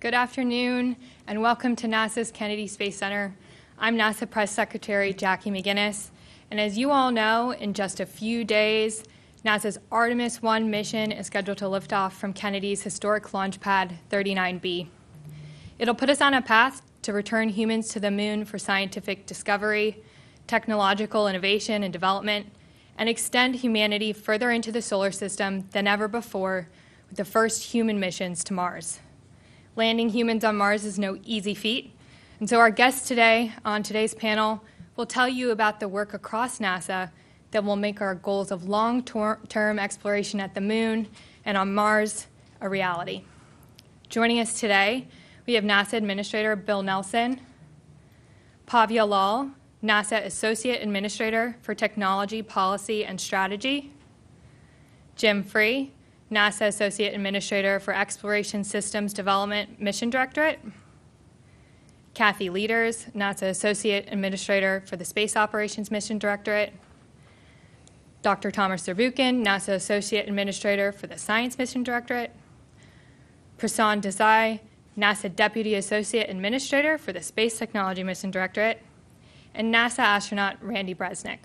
Good afternoon, and welcome to NASA's Kennedy Space Center. I'm NASA Press Secretary Jackie McGinnis, and as you all know, in just a few days, NASA's Artemis 1 mission is scheduled to lift off from Kennedy's historic launch pad 39B. It'll put us on a path to return humans to the moon for scientific discovery, technological innovation and development, and extend humanity further into the solar system than ever before with the first human missions to Mars. Landing humans on Mars is no easy feat, and so our guests today on today's panel will tell you about the work across NASA that will make our goals of long term exploration at the moon and on Mars a reality. Joining us today, we have NASA Administrator Bill Nelson, Bhavya Lal, NASA Associate Administrator for Technology, Policy, and Strategy, Jim Free, NASA Associate Administrator for Exploration Systems Development Mission Directorate, Kathy Lueders, NASA Associate Administrator for the Space Operations Mission Directorate, Dr. Thomas Zurbuchen, NASA Associate Administrator for the Science Mission Directorate, Prasun Desai, NASA Deputy Associate Administrator for the Space Technology Mission Directorate, and NASA astronaut Randy Bresnik.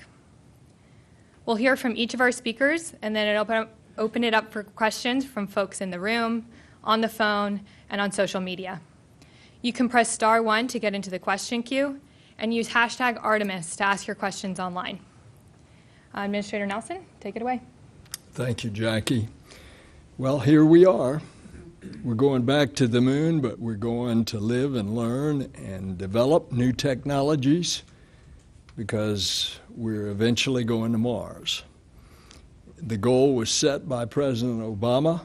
We'll hear from each of our speakers and then it'll open up, open it up for questions from folks in the room, on the phone, and on social media. You can press star one to get into the question queue and use hashtag Artemis to ask your questions online. Uh, Administrator Nelson, take it away. Thank you, Jackie. Well, here we are. We're going back to the moon, but we're going to live and learn and develop new technologies because we're eventually going to Mars. The goal was set by President Obama.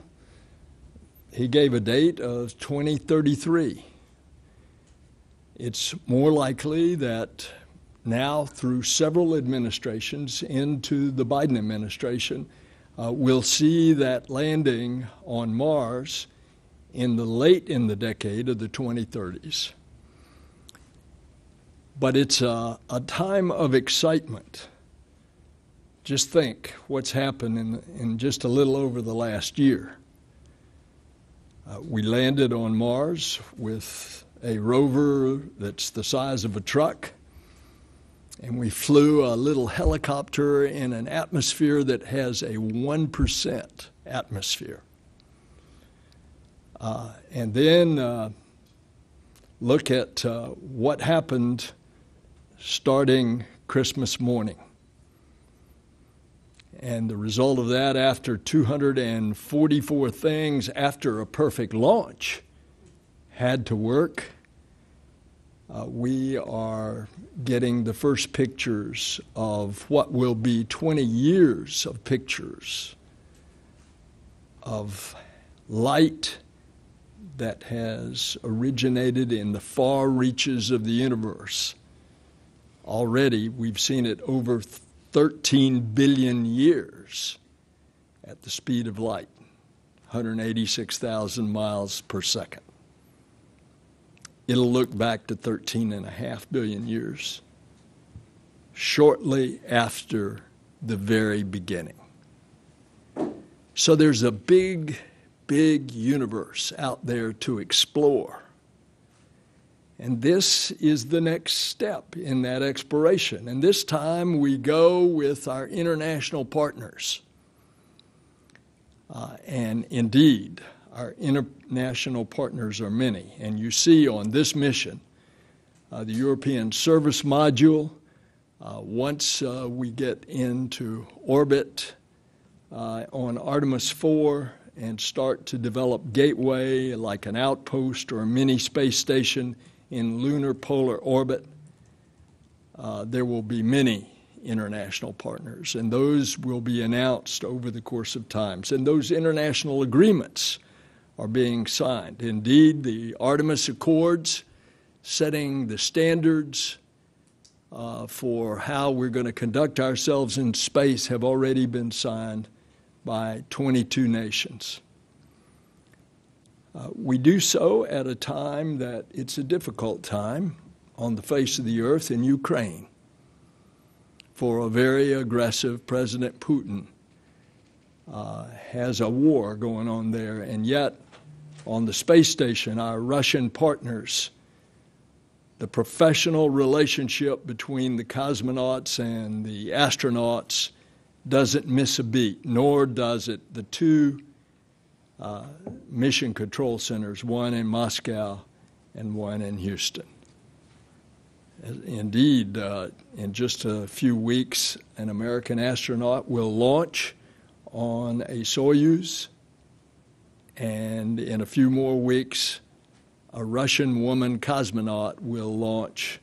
He gave a date of 2033. It's more likely that now through several administrations into the Biden administration, uh, we'll see that landing on Mars in the late in the decade of the 2030s. But it's a, a time of excitement. Just think what's happened in, in just a little over the last year. Uh, we landed on Mars with a rover that's the size of a truck and we flew a little helicopter in an atmosphere that has a 1% atmosphere. Uh, and then uh, look at uh, what happened starting Christmas morning. And the result of that, after 244 things after a perfect launch, had to work uh, we are getting the first pictures of what will be 20 years of pictures of light that has originated in the far reaches of the universe. Already, we've seen it over 13 billion years at the speed of light, 186,000 miles per second it'll look back to 13 and a half billion years, shortly after the very beginning. So there's a big, big universe out there to explore. And this is the next step in that exploration. And this time we go with our international partners. Uh, and indeed, our international partners are many. And you see on this mission, uh, the European Service Module, uh, once uh, we get into orbit uh, on Artemis 4 and start to develop Gateway like an outpost or a mini space station in lunar polar orbit, uh, there will be many international partners, and those will be announced over the course of times. And those international agreements are being signed. Indeed, the Artemis Accords, setting the standards uh, for how we're going to conduct ourselves in space, have already been signed by 22 nations. Uh, we do so at a time that it's a difficult time on the face of the earth in Ukraine for a very aggressive President Putin. Uh, has a war going on there, and yet on the space station, our Russian partners, the professional relationship between the cosmonauts and the astronauts doesn't miss a beat, nor does it the two uh, mission control centers, one in Moscow and one in Houston. Indeed, uh, in just a few weeks, an American astronaut will launch on a Soyuz, and in a few more weeks, a Russian woman cosmonaut will launch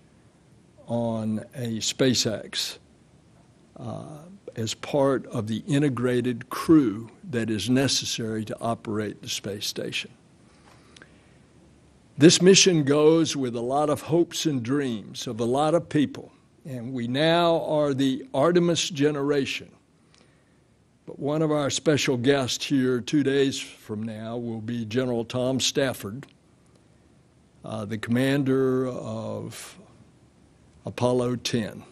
on a SpaceX uh, as part of the integrated crew that is necessary to operate the space station. This mission goes with a lot of hopes and dreams of a lot of people, and we now are the Artemis generation. But one of our special guests here two days from now will be General Tom Stafford, uh, the commander of Apollo 10.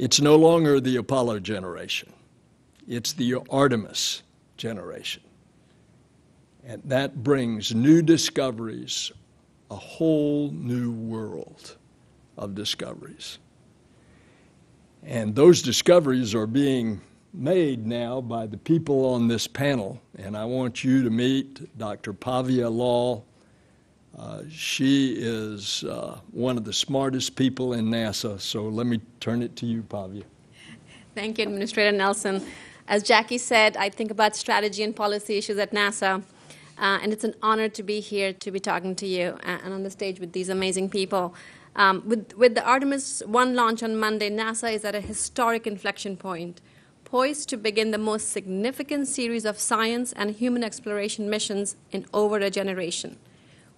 It's no longer the Apollo generation, it's the Artemis generation. And that brings new discoveries, a whole new world of discoveries. And those discoveries are being made now by the people on this panel. And I want you to meet Dr. Bhavya Lal. Uh, she is uh, one of the smartest people in NASA. So let me turn it to you, Bhavya. Thank you, Administrator Nelson. As Jackie said, I think about strategy and policy issues at NASA. Uh, and it's an honor to be here to be talking to you and on the stage with these amazing people. Um, with, with the Artemis 1 launch on Monday, NASA is at a historic inflection point, poised to begin the most significant series of science and human exploration missions in over a generation.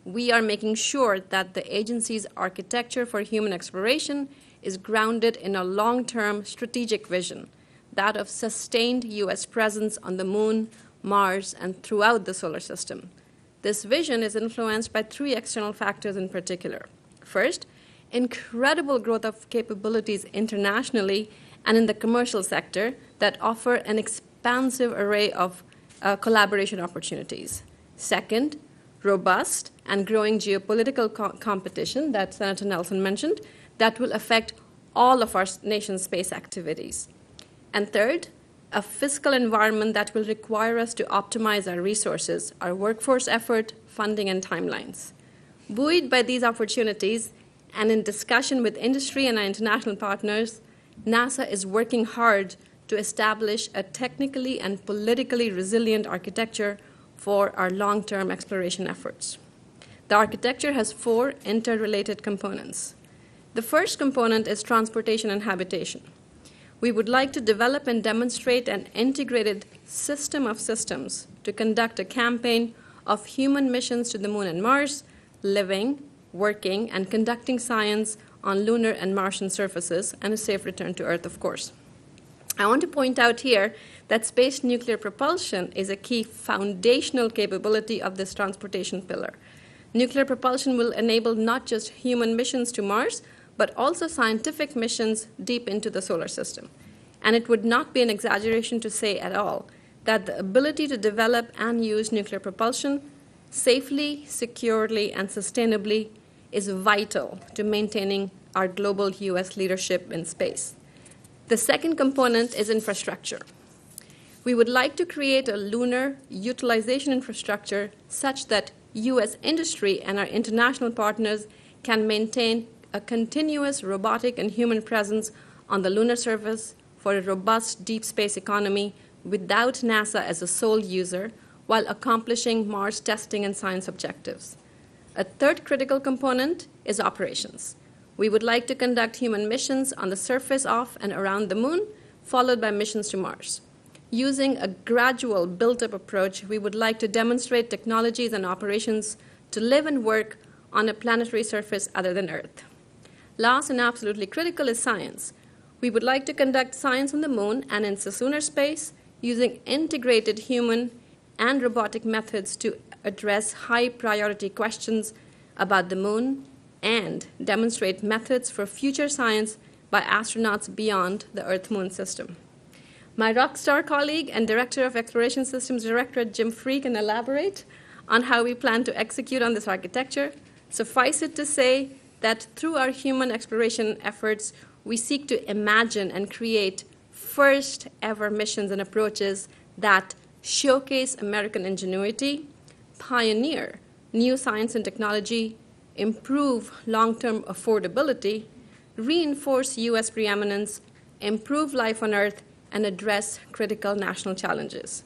We are making sure that the agency's architecture for human exploration is grounded in a long term strategic vision, that of sustained U.S. presence on the moon, Mars, and throughout the solar system. This vision is influenced by three external factors in particular. First, incredible growth of capabilities internationally and in the commercial sector that offer an expansive array of uh, collaboration opportunities. Second, robust and growing geopolitical co- competition that Senator Nelson mentioned that will affect all of our nation's space activities. And third, a fiscal environment that will require us to optimize our resources, our workforce effort, funding, and timelines. Buoyed by these opportunities, and in discussion with industry and our international partners, NASA is working hard to establish a technically and politically resilient architecture for our long term exploration efforts. The architecture has four interrelated components. The first component is transportation and habitation we would like to develop and demonstrate an integrated system of systems to conduct a campaign of human missions to the moon and Mars, living, working, and conducting science on lunar and Martian surfaces, and a safe return to Earth, of course. I want to point out here that space nuclear propulsion is a key foundational capability of this transportation pillar. Nuclear propulsion will enable not just human missions to Mars, but also scientific missions deep into the solar system. And it would not be an exaggeration to say at all that the ability to develop and use nuclear propulsion safely, securely, and sustainably is vital to maintaining our global U.S. leadership in space. The second component is infrastructure. We would like to create a lunar utilization infrastructure such that U.S. industry and our international partners can maintain a continuous robotic and human presence on the lunar surface for a robust deep space economy without NASA as a sole user while accomplishing Mars testing and science objectives. A third critical component is operations. We would like to conduct human missions on the surface of and around the moon, followed by missions to Mars. Using a gradual built up approach, we would like to demonstrate technologies and operations to live and work on a planetary surface other than Earth. Last and absolutely critical is science. We would like to conduct science on the moon and in lunar space using integrated human and robotic methods to address high priority questions about the moon and demonstrate methods for future science by astronauts beyond the Earth Moon system. My rock star colleague and Director of Exploration Systems Directorate, Jim Free, can elaborate on how we plan to execute on this architecture. Suffice it to say that through our human exploration efforts, we seek to imagine and create first ever missions and approaches that showcase American ingenuity, pioneer new science and technology, improve long term affordability, reinforce U.S. preeminence, improve life on Earth, and address critical national challenges.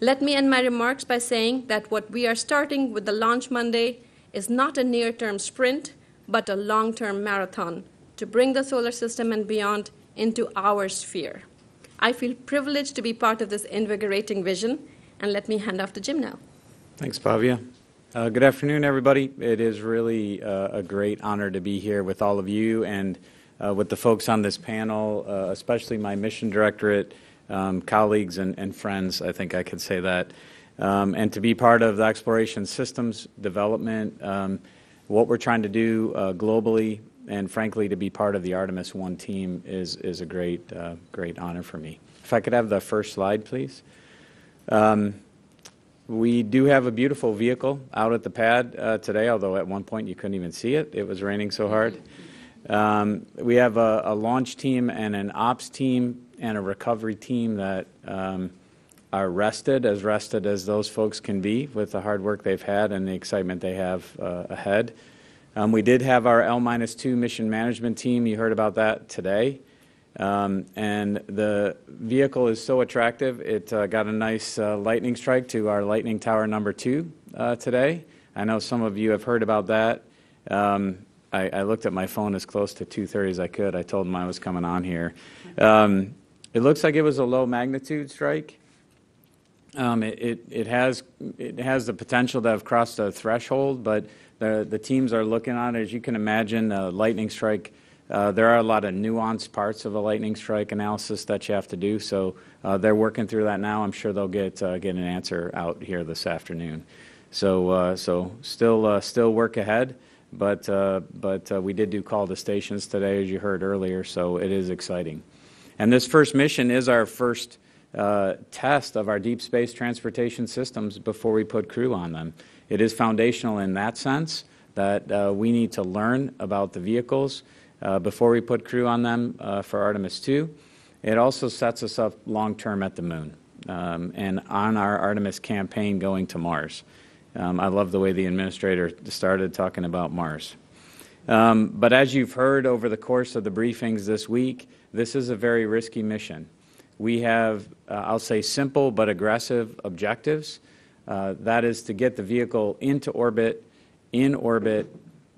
Let me end my remarks by saying that what we are starting with the launch Monday is not a near term sprint, but a long term marathon to bring the solar system and beyond into our sphere. I feel privileged to be part of this invigorating vision, and let me hand off to Jim now. Thanks, Bhavya. Uh, good afternoon, everybody. It is really uh, a great honor to be here with all of you and uh, with the folks on this panel, uh, especially my mission directorate um, colleagues and, and, friends. I think I could say that. Um, and to be part of the exploration systems development, um, what we're trying to do uh, globally, and frankly, to be part of the Artemis One team is, is a great, uh, great honor for me. If I could have the first slide, please. Um, we do have a beautiful vehicle out at the pad uh, today, although at one point you couldn't even see it. It was raining so hard. Um, we have a, a, launch team and an ops team and a recovery team that um, are rested, as rested as those folks can be with the hard work they've had and the excitement they have uh, ahead. Um, we did have our L 2 mission management team. You heard about that today. Um, and the vehicle is so attractive, it uh, got a nice uh, lightning strike to our Lightning Tower number two uh, today. I know some of you have heard about that. Um, I, I, looked at my phone as close to 2.30 as I could. I told them I was coming on here. Um, it looks like it was a low magnitude strike. Um, it, it, it, has, it has the potential to have crossed a threshold, but the, the teams are looking on it. As you can imagine, a lightning strike uh, there are a lot of nuanced parts of a lightning strike analysis that you have to do, so uh, they're working through that now. I'm sure they'll get uh, get an answer out here this afternoon. So uh, so still uh, still work ahead, but but we did do call to stations today, as you heard earlier. So it is exciting, and this first mission is our first test of our deep space transportation systems before we put crew on them. It is foundational in that sense that we need to learn about the vehicles before we put crew on them uh, for Artemis 2. It also sets us up long term at the moon um, and on our Artemis campaign going to Mars. Um, I love the way the administrator started talking about Mars. Um, but as you've heard over the course of the briefings this week, this is a very risky mission. We have, uh, I'll say, simple but aggressive objectives. Uh, that is to get the vehicle into orbit, in orbit,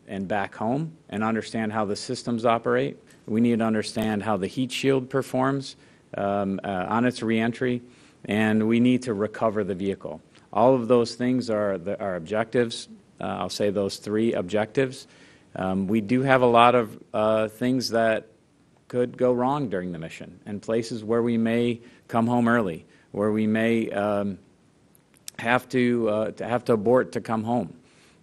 and back home and understand how the systems operate. We need to understand how the heat shield performs um, uh, on its reentry, and we need to recover the vehicle. All of those things are the, our objectives. Uh, I'll say those three objectives. Um, we do have a lot of uh, things that could go wrong during the mission, and places where we may come home early, where we may um, have to, uh, to have to abort to come home.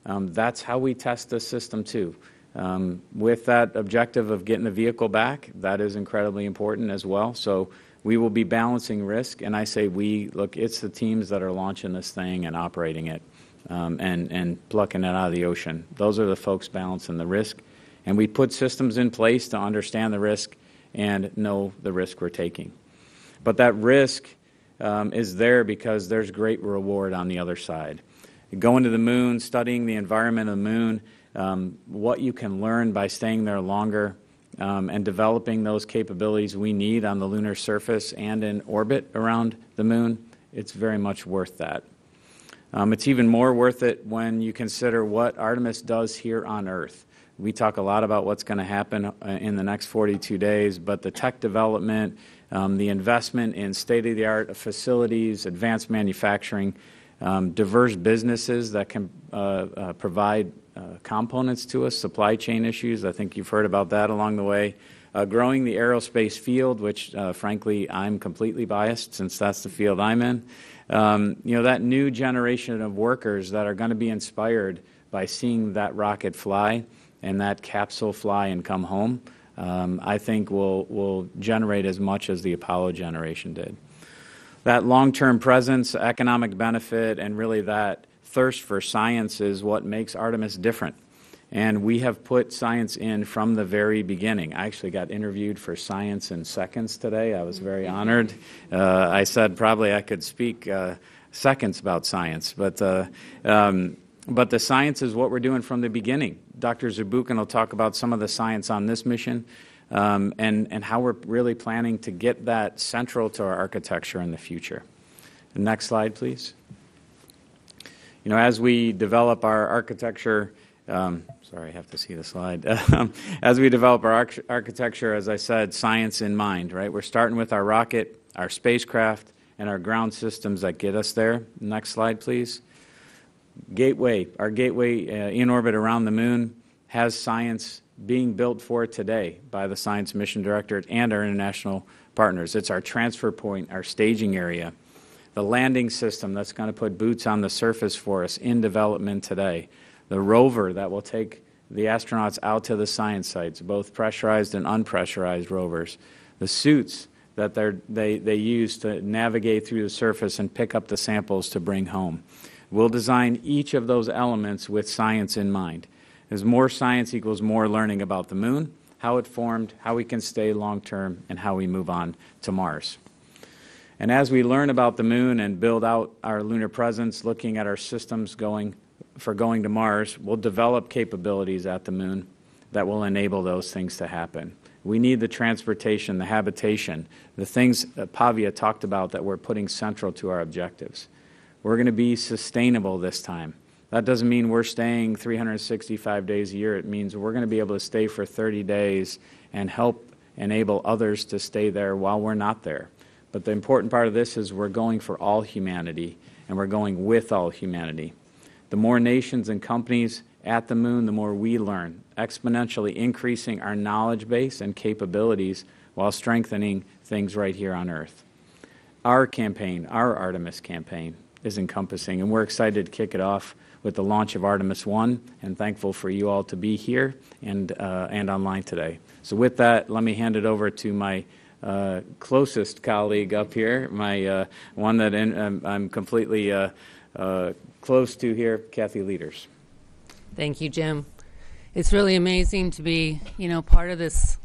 Um, that's how we test the system too. Um, with that objective of getting the vehicle back, that is incredibly important as well. So we will be balancing risk, and I say we, look, it's the teams that are launching this thing and operating it um, and, and plucking it out of the ocean. Those are the folks balancing the risk. And we put systems in place to understand the risk and know the risk we're taking. But that risk is there because there's great reward on the other side going to the moon, studying the environment of the moon, um, what you can learn by staying there longer, um, and developing those capabilities we need on the lunar surface and in orbit around the moon, it's very much worth that. Um, it's even more worth it when you consider what Artemis does here on Earth. We talk a lot about what's going to happen uh, in the next 42 days, but the tech development, um, the investment in state of the art facilities, advanced manufacturing, um, diverse businesses that can uh, uh, provide uh, components to us, supply chain issues. I think you've heard about that along the way. Uh, growing the aerospace field, which uh, frankly I'm completely biased since that's the field I'm in. Um, you know, that new generation of workers that are going to be inspired by seeing that rocket fly and that capsule fly and come home. um, I think will, will generate as much as the Apollo generation did. That long-term presence, economic benefit, and really that thirst for science is what makes Artemis different. And we have put science in from the very beginning. I actually got interviewed for Science in Seconds today. I was very honored. Uh, I said probably I could speak uh, seconds about science, but, uh, um, but the science is what we're doing from the beginning. Dr. Zurbuchen will talk about some of the science on this mission and, and how we're really planning to get that central to our architecture in the future. Next slide, please. You know, as we develop our architecture, um, sorry, I have to see the slide. Um, as we develop our arch- architecture, as I said, science in mind, right? We're starting with our rocket, our spacecraft, and our ground systems that get us there. Next slide, please. Gateway, our gateway uh, in orbit around the moon has science being built for today by the Science Mission Directorate and our international partners. It's our transfer point, our staging area, the landing system that's going to put boots on the surface for us in development today, the rover that will take the astronauts out to the science sites, both pressurized and unpressurized rovers, the suits that they, they use to navigate through the surface and pick up the samples to bring home. We'll design each of those elements with science in mind. As more science equals more learning about the moon, how it formed, how we can stay long term, and how we move on to Mars. And as we learn about the moon and build out our lunar presence, looking at our systems going for going to Mars, we'll develop capabilities at the moon that will enable those things to happen. We need the transportation, the habitation, the things that Bhavya talked about that we're putting central to our objectives. We're going to be sustainable this time. That doesn't mean we're staying 365 days a year. It means we're going to be able to stay for 30 days and help enable others to stay there while we're not there. But the important part of this is we're going for all humanity and we're going with all humanity. The more nations and companies at the moon, the more we learn, exponentially increasing our knowledge base and capabilities while strengthening things right here on Earth. Our campaign, our Artemis campaign, is encompassing, and we're excited to kick it off with the launch of Artemis 1 and thankful for you all to be here and, uh, and online today. So, with that, let me hand it over to my uh, closest colleague up here, my uh, one that in, um, I'm completely uh, uh, close to here, Kathy Lueders. Thank you, Jim. It's really amazing to be, you know, part of this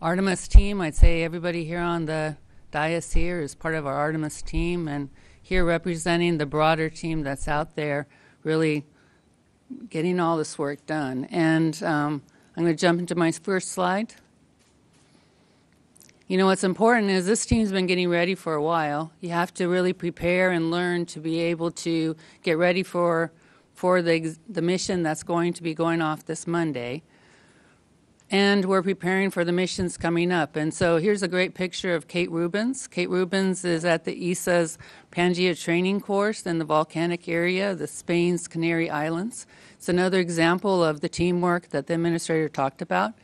Artemis team. I'd say everybody here on the dais here is part of our Artemis team, and here representing the broader team that's out there, really getting all this work done. And um, I'm going to jump into my first slide. You know, what's important is this team's been getting ready for a while. You have to really prepare and learn to be able to get ready for for the, the mission that's going to be going off this Monday. And we're preparing for the missions coming up. And so here's a great picture of Kate Rubins. Kate Rubins is at the ESA's Pangea training course in the volcanic area, the Spain's Canary Islands. It's another example of the teamwork that the administrator talked about.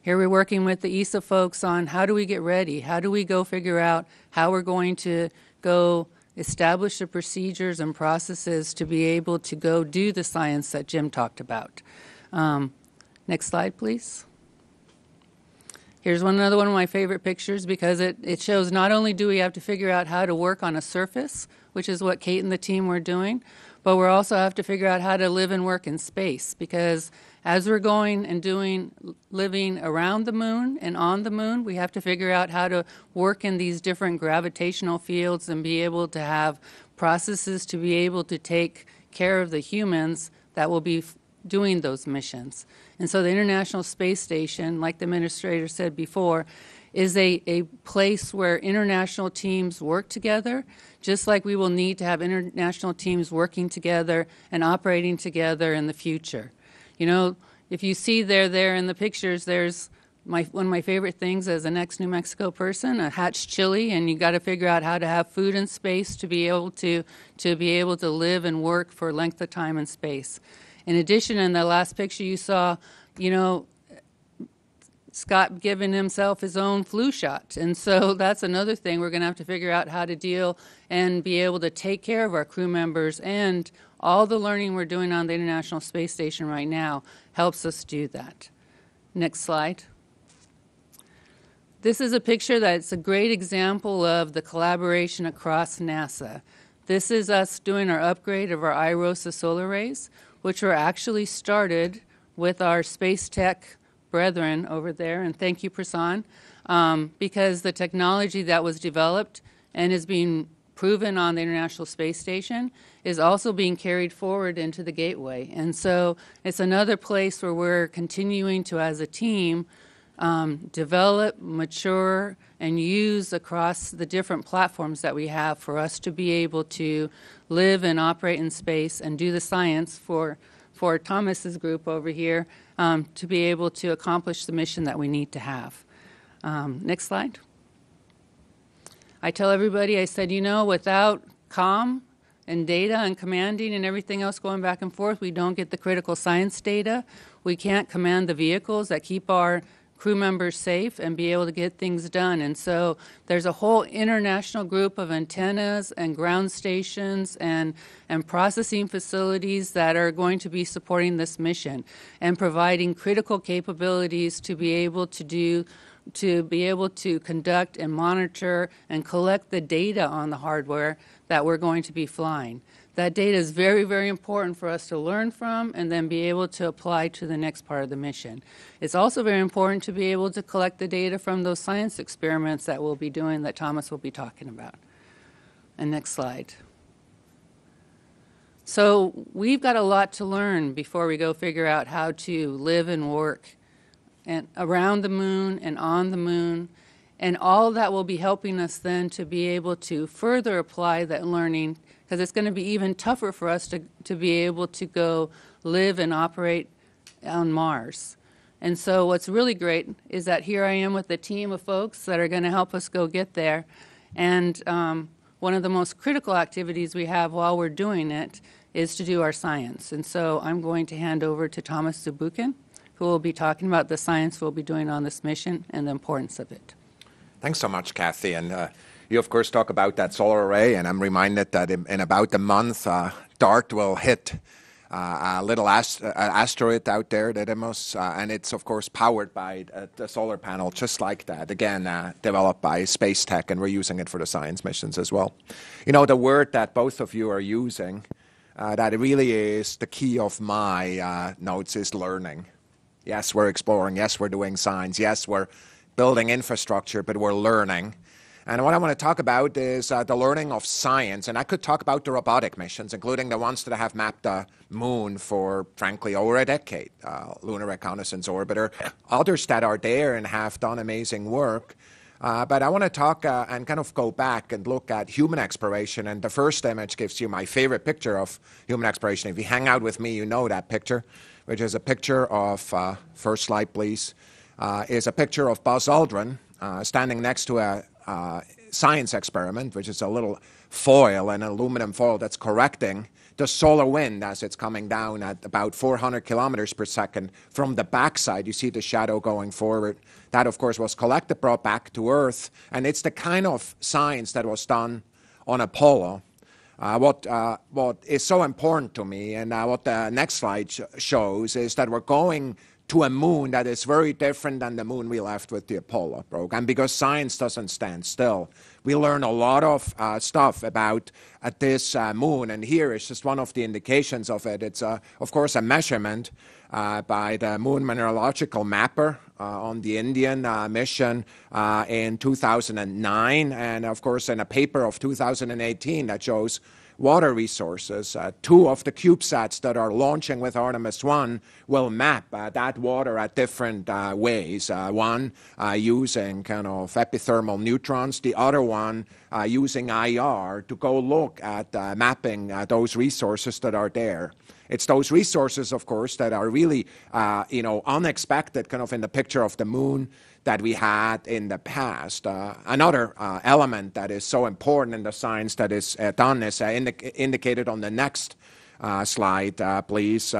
Here we're working with the ESA folks on how do we get ready? How do we go figure out how we're going to go establish the procedures and processes to be able to go do the science that Jim talked about. Um, next slide, please. Here's one another one of my favorite pictures because it, it shows not only do we have to figure out how to work on a surface, which is what Kate and the team were doing, but we also have to figure out how to live and work in space because as we're going and doing living around the moon and on the moon, we have to figure out how to work in these different gravitational fields and be able to have processes to be able to take care of the humans that will be doing those missions. And so the International Space Station, like the administrator said before, is a, a place where international teams work together, just like we will need to have international teams working together and operating together in the future. You know, if you see there, there in the pictures, there's my, one of my favorite things as an ex New Mexico person, a hatch chili, and you got to figure out how to have food in space to be able to to be able to live and work for length of time in space. In addition, in the last picture you saw, you know, Scott giving himself his own flu shot, and so that's another thing we're going to have to figure out how to deal and be able to take care of our crew members and all the learning we're doing on the International Space Station right now helps us do that. Next slide. This is a picture that's a great example of the collaboration across NASA. This is us doing our upgrade of our IROSA solar arrays, which were actually started with our space tech brethren over there, and thank you, Prasun, um, because the technology that was developed and is being proven on the International Space Station is also being carried forward into the Gateway. And so it's another place where we're continuing to, as a team, um, develop, mature, and use across the different platforms that we have for us to be able to live and operate in space and do the science for, for Thomas's group over here um, to be able to accomplish the mission that we need to have. Um, next slide. I tell everybody, I said, you know, without COM and data and commanding and everything else going back and forth, we don't get the critical science data. We can't command the vehicles that keep our crew members safe and be able to get things done. And so there's a whole international group of antennas and ground stations and, and processing facilities that are going to be supporting this mission and providing critical capabilities to be able to do to be able to conduct and monitor and collect the data on the hardware that we're going to be flying. That data is very, very important for us to learn from and then be able to apply to the next part of the mission. It's also very important to be able to collect the data from those science experiments that we'll be doing that Thomas will be talking about. And next slide. So we've got a lot to learn before we go figure out how to live and work and around the moon and on the moon. And all that will be helping us then to be able to further apply that learning because it's going to be even tougher for us to, to be able to go live and operate on Mars. And so, what's really great is that here I am with a team of folks that are going to help us go get there. And um, one of the most critical activities we have while we're doing it is to do our science. And so, I'm going to hand over to Thomas Zurbuchen who will be talking about the science we'll be doing on this mission and the importance of it. Thanks so much, Kathy. And uh, you, of course, talk about that solar array, and I'm reminded that in, in about a month, uh, DART will hit uh, a little ast- asteroid out there, Didymos, uh, and it's, of course, powered by a, solar panel just like that, again, uh, developed by Space Tech, and we're using it for the science missions as well. You know, the word that both of you are using, uh, that really is the key of my notes, is learning. Yes, we're exploring. Yes, we're doing science. Yes, we're building infrastructure, but we're learning. And what I want to talk about is uh, the learning of science. And I could talk about the robotic missions, including the ones that have mapped the moon for, frankly, over a decade, uh, Lunar Reconnaissance Orbiter, others that are there and have done amazing work. Uh, but I want to talk uh, and kind of go back and look at human exploration. And the first image gives you my favorite picture of human exploration. If you hang out with me, you know that picture which is a picture of, uh, first slide please, uh, is a picture of Buzz Aldrin uh, standing next to a uh, science experiment, which is a little foil, an aluminum foil that's correcting the solar wind as it's coming down at about 400 kilometers per second from the backside. You see the shadow going forward. That, of course, was collected, brought back to Earth, and it's the kind of science that was done on Apollo. Uh, what, uh, what is so important to me, and uh, what the next slide sh shows, is that we're going to a moon that is very different than the moon we left with the Apollo program because science doesn't stand still. We learn a lot of uh, stuff about uh, this uh, moon, and here is just one of the indications of it. It's, of course, a measurement by the Moon Mineralogical Mapper on the Indian mission in 2009, and of course, in a paper of 2018 that shows water resources. Uh, two of the CubeSats that are launching with Artemis 1 will map uh, that water at different uh, ways. One using kind of epithermal neutrons, the other one using IR to go look at mapping those resources that are there. It's those resources, of course, that are really, you know, unexpected, kind of in the picture of the moon that we had in the past. Uh, another uh, element that is so important in the science that is uh, done is uh, indi indicated on the next uh, slide, uh, please.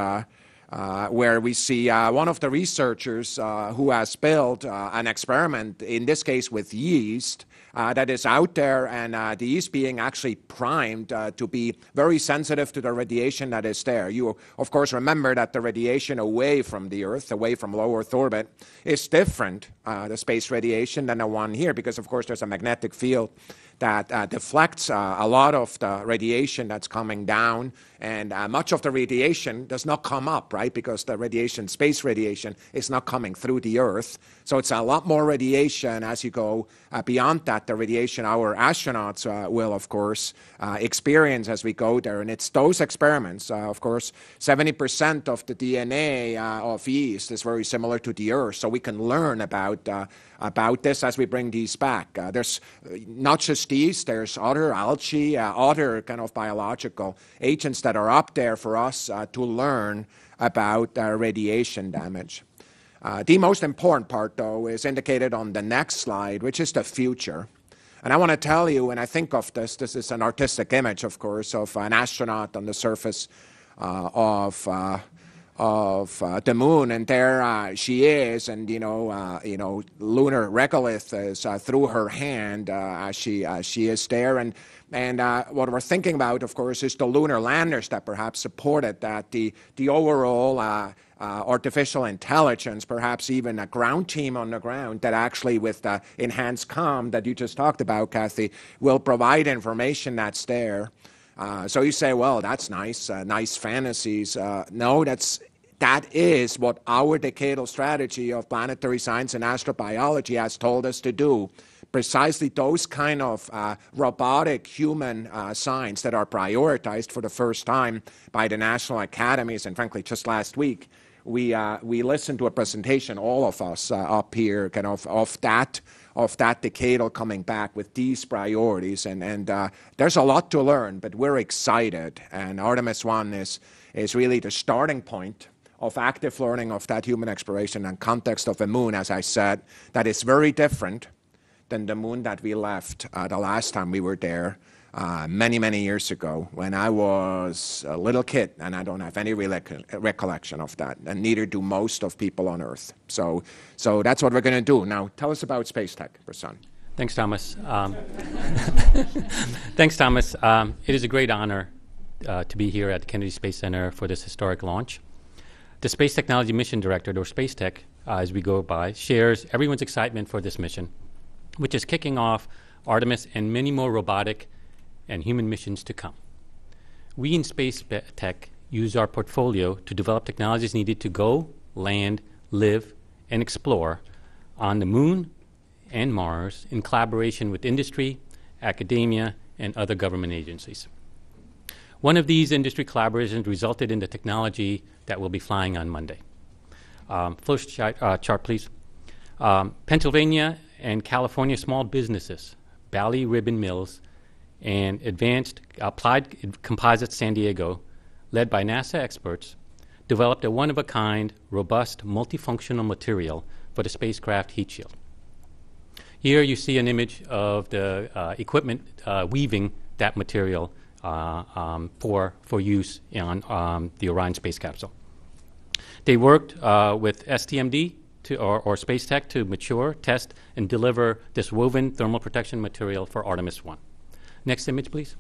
where we see one of the researchers who has built an experiment, in this case with yeast, that is out there, and uh, the being actually primed uh, to be very sensitive to the radiation that is there. You, of course, remember that the radiation away from the Earth, away from low Earth orbit, is different, uh, the space radiation, than the one here, because, of course, there's a magnetic field that uh, deflects uh, a lot of the radiation that's coming down, and uh, much of the radiation does not come up, right? Because the radiation, space radiation, is not coming through the Earth. So it's a lot more radiation as you go uh, beyond that. The radiation our astronauts uh, will, of course, uh, experience as we go there, and it's those experiments. of course, 70% of the DNA of yeast is very similar to the Earth, so we can learn about about this as we bring these back. Uh, there's not just these, there's other algae, uh, other kind of biological agents that are up there for us uh, to learn about radiation damage. Uh, the most important part, though, is indicated on the next slide, which is the future. And I want to tell you, when I think of this, this is an artistic image, of course, of an astronaut on the surface uh, of uh, of uh, the moon, and there uh, she is, and you know, uh, you know, lunar regolith is uh, through her hand uh, she as she is there, and and uh, what we're thinking about, of course, is the lunar landers that perhaps supported that, the the overall. artificial intelligence, perhaps even a ground team on the ground that actually, with the enhanced com that you just talked about, Kathy, will provide information that's there. Uh, so you say, well, that's nice, uh, nice fantasies. Uh, no, that's that is what our decadal strategy of planetary science and astrobiology has told us to do. Precisely those kind of uh, robotic human uh, science that are prioritized for the first time by the national academies, and frankly, just last week, we we listened to a presentation, all of us up here, kind of of that of that decadal coming back with these priorities. And, and uh, there's a lot to learn, but we're excited. And Artemis 1 is, is really the starting point of active learning of that human exploration and context of a moon, as I said, that is very different than the moon that we left uh, the last time we were there uh, many, many years ago when I was a little kid, and I don't have any recollection of that, and neither do most of people on Earth. So, so that's what we're going to do. Now, tell us about Space Tech, Prasun. Thanks, Thomas. Um, thanks, Thomas. Um, it is a great honor uh, to be here at the Kennedy Space Center for this historic launch. The Space Technology Mission Director, or Space Tech, uh, as we go by, shares everyone's excitement for this mission, which is kicking off Artemis and many more robotic and human missions to come. We in Space Tech use our portfolio to develop technologies needed to go, land, live, and explore on the moon and Mars in collaboration with industry, academia, and other government agencies. One of these industry collaborations resulted in the technology that will be flying on Monday. Um, first chart, uh, chart please. Um, Pennsylvania and California small businesses, Bally Ribbon Mills, and Advanced Applied Composites San Diego, led by NASA experts, developed a one of a kind, robust, multifunctional material for the spacecraft heat shield. Here you see an image of the uh, equipment uh, weaving that material uh, um, for, for use on um, the Orion space capsule. They worked uh, with STMD to, or, or Space Tech to mature, test, and deliver this woven thermal protection material for Artemis 1. Next image, please.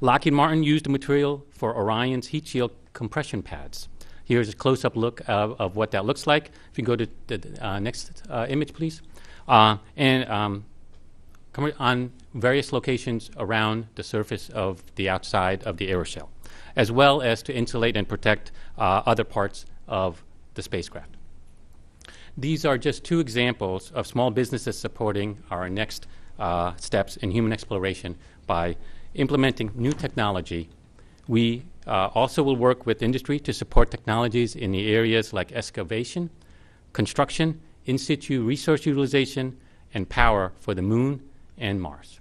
Lockheed Martin used the material for Orion's heat shield compression pads. Here's a close-up look of, of, what that looks like. If you go to the uh, next uh, image, please. Uh, and um, on various locations around the surface of the outside of the aeroshell, as well as to insulate and protect uh, other parts of the spacecraft. These are just two examples of small businesses supporting our next uh, steps in human exploration by implementing new technology. We uh, also will work with industry to support technologies in the areas like excavation, construction, in situ resource utilization, and power for the moon and Mars.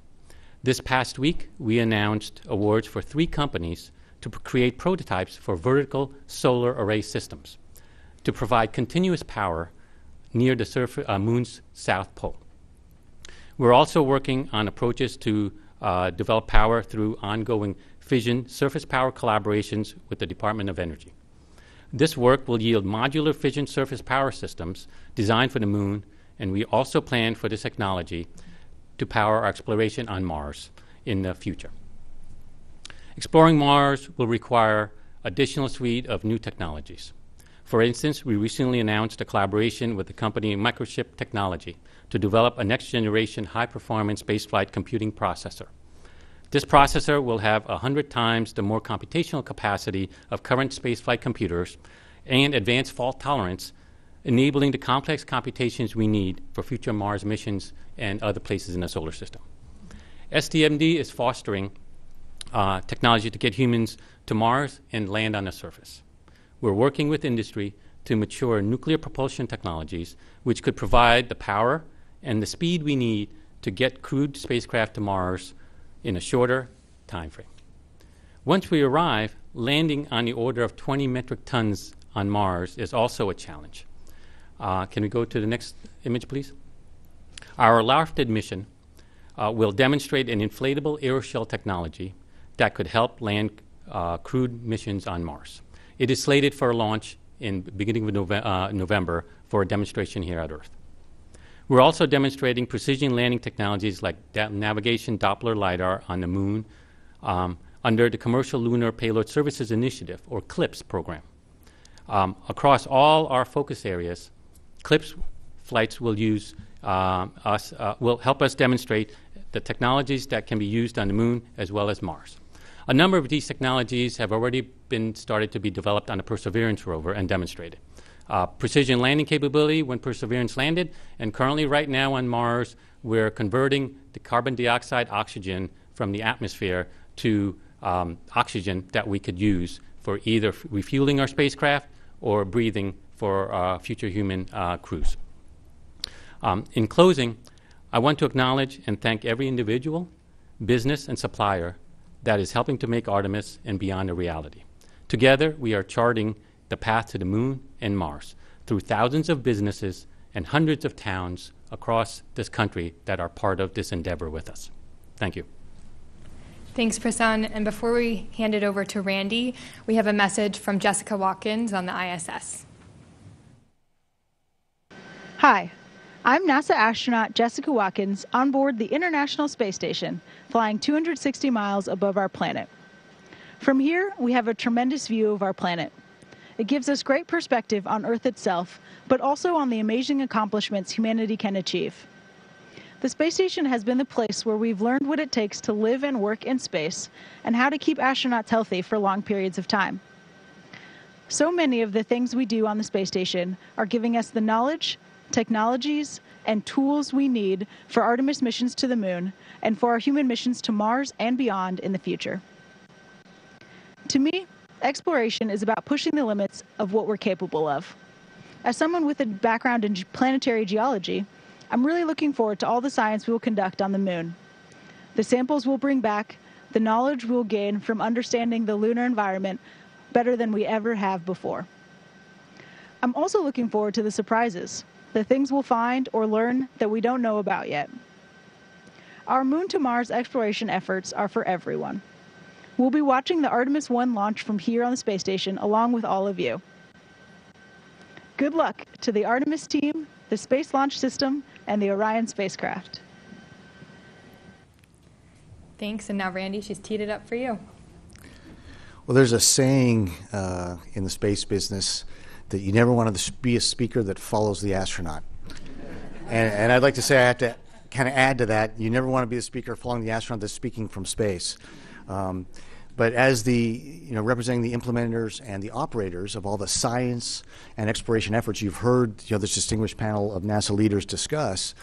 This past week, we announced awards for three companies to create prototypes for vertical solar array systems to provide continuous power near the surf- uh, moon's south pole. We're also working on approaches to uh, develop power through ongoing fission surface power collaborations with the Department of Energy. This work will yield modular fission surface power systems designed for the moon, and we also plan for this technology to power our exploration on Mars in the future. Exploring Mars will require additional suite of new technologies. For instance, we recently announced a collaboration with the company Microchip Technology to develop a next generation high performance spaceflight computing processor. This processor will have 100 times the more computational capacity of current spaceflight computers and advanced fault tolerance, enabling the complex computations we need for future Mars missions and other places in the solar system. STMD is fostering uh, technology to get humans to Mars and land on the surface. We're working with industry to mature nuclear propulsion technologies, which could provide the power and the speed we need to get crewed spacecraft to Mars in a shorter time frame. Once we arrive, landing on the order of 20 metric tons on Mars is also a challenge. Uh, can we go to the next image, please? Our LOFTID mission uh, will demonstrate an inflatable aeroshell technology that could help land uh, crewed missions on Mars. It is slated for a launch in beginning of Nove- uh, November for a demonstration here at Earth. We're also demonstrating precision landing technologies like navigation Doppler LiDAR on the moon um, under the Commercial Lunar Payload Services Initiative, or CLPS program. Um, across all our focus areas, CLPS flights will use uh, us, uh, will help us demonstrate the technologies that can be used on the moon as well as Mars. A number of these technologies have already been started to be developed on the Perseverance rover and demonstrated. Uh, precision landing capability when Perseverance landed, and currently, right now on Mars, we're converting the carbon dioxide oxygen from the atmosphere to um, oxygen that we could use for either refueling our spacecraft or breathing for uh, future human uh, crews. Um, in closing, I want to acknowledge and thank every individual, business, and supplier that is helping to make Artemis and beyond a reality. Together, we are charting the path to the moon and Mars through thousands of businesses and hundreds of towns across this country that are part of this endeavor with us. Thank you. Thanks, Prasun. And before we hand it over to Randy, we have a message from Jessica Watkins on the ISS. Hi, I'm NASA astronaut Jessica Watkins on board the International Space Station, flying 260 miles above our planet. From here, we have a tremendous view of our planet. It gives us great perspective on Earth itself, but also on the amazing accomplishments humanity can achieve. The space station has been the place where we've learned what it takes to live and work in space and how to keep astronauts healthy for long periods of time. So many of the things we do on the space station are giving us the knowledge, technologies, and tools we need for Artemis missions to the moon and for our human missions to Mars and beyond in the future. To me, exploration is about pushing the limits of what we're capable of. As someone with a background in planetary geology, I'm really looking forward to all the science we will conduct on the moon. The samples we'll bring back, the knowledge we'll gain from understanding the lunar environment better than we ever have before. I'm also looking forward to the surprises, the things we'll find or learn that we don't know about yet. Our Moon to Mars exploration efforts are for everyone. We'll be watching the Artemis 1 launch from here on the space station along with all of you. Good luck to the Artemis team, the Space Launch System, and the Orion spacecraft. Thanks. And now, Randy, she's teed it up for you. Well, there's a saying uh, in the space business that you never want to be a speaker that follows the astronaut. And, and I'd like to say I have to kind of add to that. You never want to be a speaker following the astronaut that's speaking from space. Um, but as the, you know, representing the implementers and the operators of all the science and exploration efforts you've heard, you know, this distinguished panel of NASA leaders discuss,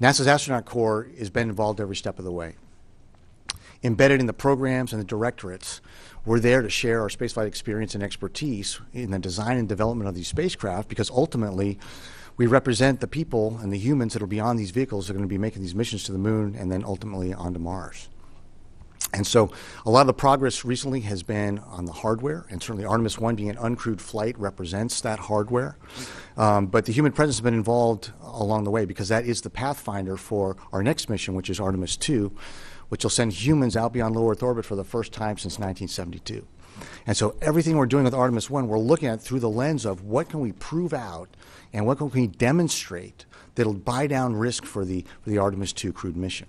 NASA's Astronaut Corps has been involved every step of the way embedded in the programs and the directorates. We're there to share our spaceflight experience and expertise in the design and development of these spacecraft because ultimately we represent the people and the humans that will be on these vehicles that are going to be making these missions to the moon and then ultimately onto Mars. And so a lot of the progress recently has been on the hardware, and certainly Artemis 1 being an uncrewed flight represents that hardware. Um, but the human presence has been involved along the way because that is the pathfinder for our next mission, which is Artemis 2, which will send humans out beyond low Earth orbit for the first time since 1972. And so everything we're doing with Artemis 1, we're looking at through the lens of what can we prove out and what can we demonstrate that'll buy down risk for the, for the Artemis 2 crewed mission.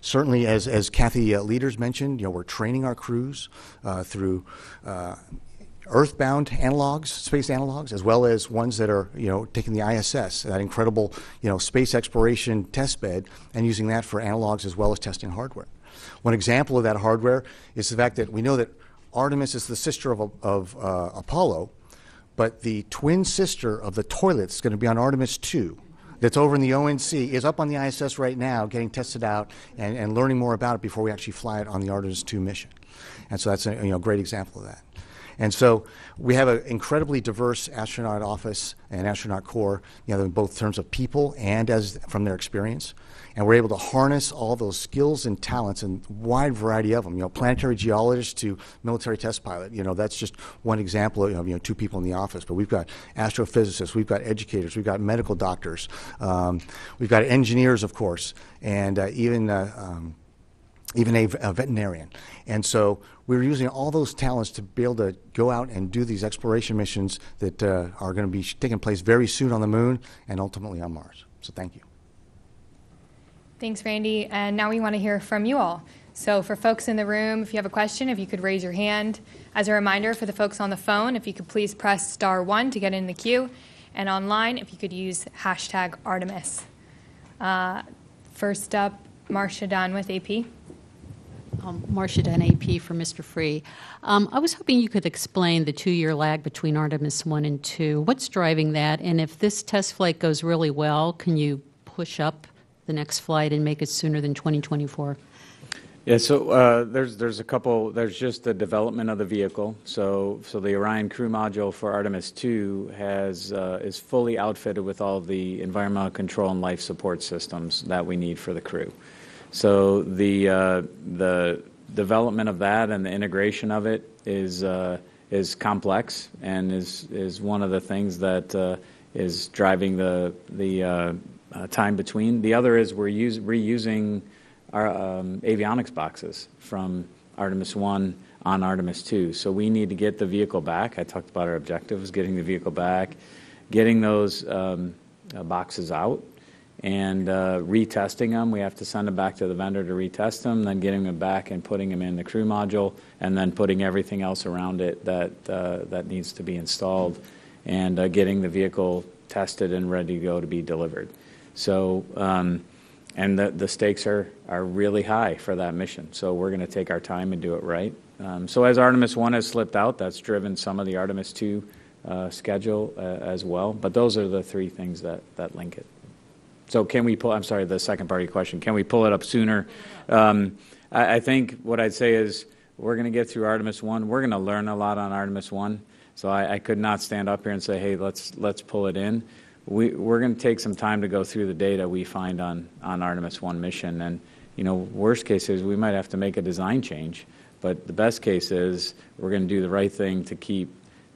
Certainly, as, as Kathy uh, Lueders mentioned, you know, we're training our crews uh, through uh, earthbound analogs, space analogs, as well as ones that are, you know, taking the ISS, that incredible, you know, space exploration test bed, and using that for analogs as well as testing hardware. One example of that hardware is the fact that we know that Artemis is the sister of, of uh, Apollo, but the twin sister of the toilet is going to be on Artemis 2 that's over in the ONC is up on the ISS right now getting tested out and, and learning more about it before we actually fly it on the Artemis 2 mission. And so that's a you know, great example of that. And so we have an incredibly diverse astronaut office and astronaut corps, you know, in both terms of people and as from their experience. And we're able to harness all those skills and talents and wide variety of them. You know, planetary geologist to military test pilot. You know, that's just one example of you know two people in the office. But we've got astrophysicists, we've got educators, we've got medical doctors, um, we've got engineers, of course, and uh, even. Uh, um, even a, a, veterinarian. And so we were using all those talents to be able to go out and do these exploration missions that uh, are going to be taking place very soon on the moon and ultimately on Mars. So thank you. Thanks, Randy. And now we want to hear from you all. So, for folks in the room, if you have a question, if you could raise your hand. As a reminder, for the folks on the phone, if you could please press star one to get in the queue. And online, if you could use hashtag Artemis. Uh, first up, Marcia Dunn with AP. Um, Marcia Dunn, AP for Mr. Free. Um, I was hoping you could explain the two year lag between Artemis 1 and 2. What's driving that? And if this test flight goes really well, can you push up the next flight and make it sooner than 2024? Yeah, so uh, there's there's a couple. There's just the development of the vehicle. So so the Orion crew module for Artemis 2 has uh, is fully outfitted with all the environmental control and life support systems that we need for the crew. So the uh, the development of that and the integration of it is uh, is complex and is is one of the things that uh, is driving the the uh, time between. The other is we're use, reusing our um, avionics boxes from Artemis 1 on Artemis 2. So we need to get the vehicle back. I talked about our objectives, getting the vehicle back, getting those um, uh, boxes out, and uh, retesting them. We have to send them back to the vendor to retest them, then getting them back and putting them in the crew module, and then putting everything else around it that, uh, that needs to be installed, and uh, getting the vehicle tested and ready to go to be delivered. So, um, and the, the stakes are, are really high for that mission. So we're going to take our time and do it right. Um, so as Artemis 1 has slipped out, that's driven some of the Artemis 2 uh, schedule uh, as well. But those are the three things that, link it. So can we pull, I'm sorry, the second part of your question, can we pull it up sooner? Um, I, think what I'd say is we're going to get through Artemis 1. We're going to learn a lot on Artemis 1. So I, I could not stand up here and say, hey, let's, let's pull it in we, we're going to take some time to go through the data we find on, on Artemis 1 mission. And, you know, worst case is we might have to make a design change. But the best case is we're going to do the right thing to keep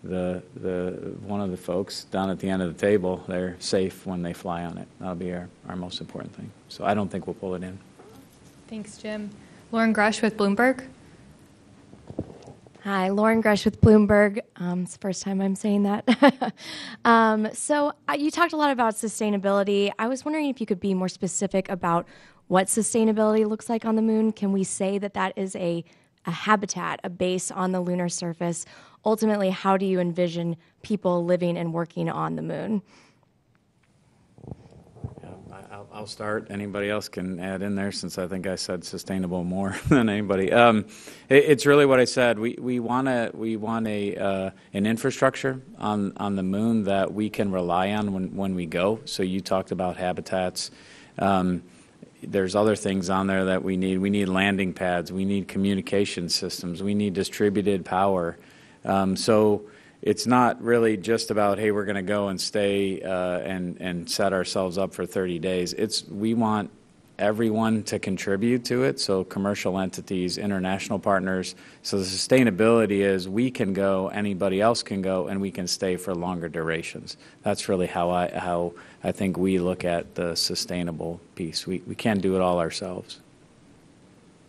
the, the, one of the folks down at the end of the table, they're safe when they fly on it. That'll be our, our most important thing. So I don't think we'll pull it in. Thanks, Jim. Lauren Grush with Bloomberg. Hi, Lauren Grush with Bloomberg. Um, it's the first time I'm saying that. um, so, uh, you talked a lot about sustainability. I was wondering if you could be more specific about what sustainability looks like on the moon. Can we say that that is a, a habitat, a base on the lunar surface? Ultimately, how do you envision people living and working on the moon? I'll, start. Anybody else can add in there since I think I said sustainable more than anybody. Um, it, it's really what I said. We we want to we want a uh, an infrastructure on on the moon that we can rely on when when we go. So you talked about habitats. Um, there's other things on there that we need. We need landing pads. We need communication systems. We need distributed power. Um, so it's not really just about hey we're going to go and stay uh, and and set ourselves up for 30 days. It's we want everyone to contribute to it. So commercial entities international partners. So the sustainability is we can go anybody else can go and we can stay for longer durations. That's really how i how i think we look at the sustainable piece. We we can't do it all ourselves.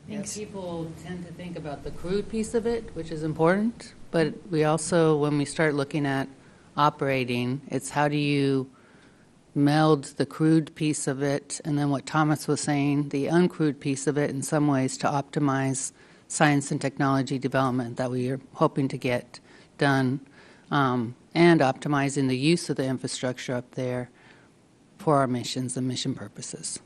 Thanks. People tend to think about the crewed piece of it, which is important, but we also, when we start looking at operating, it's how do you meld the crewed piece of it, and then what Thomas was saying, the uncrewed piece of it in some ways to optimize science and technology development that we are hoping to get done, um, and optimizing the use of the infrastructure up there for our missions and mission purposes.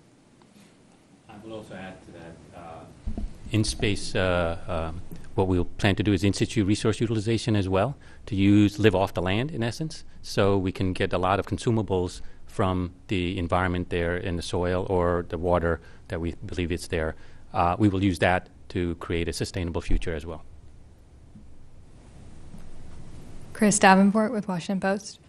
I will also add to that, uh, in space, uh, um, what we'll plan to do is in situ resource utilization as well, to use, live off the land in essence, so we can get a lot of consumables from the environment there in the soil or the water that we believe it's there. Uh, we will use that to create a sustainable future as well. Chris Davenport with Washington Post.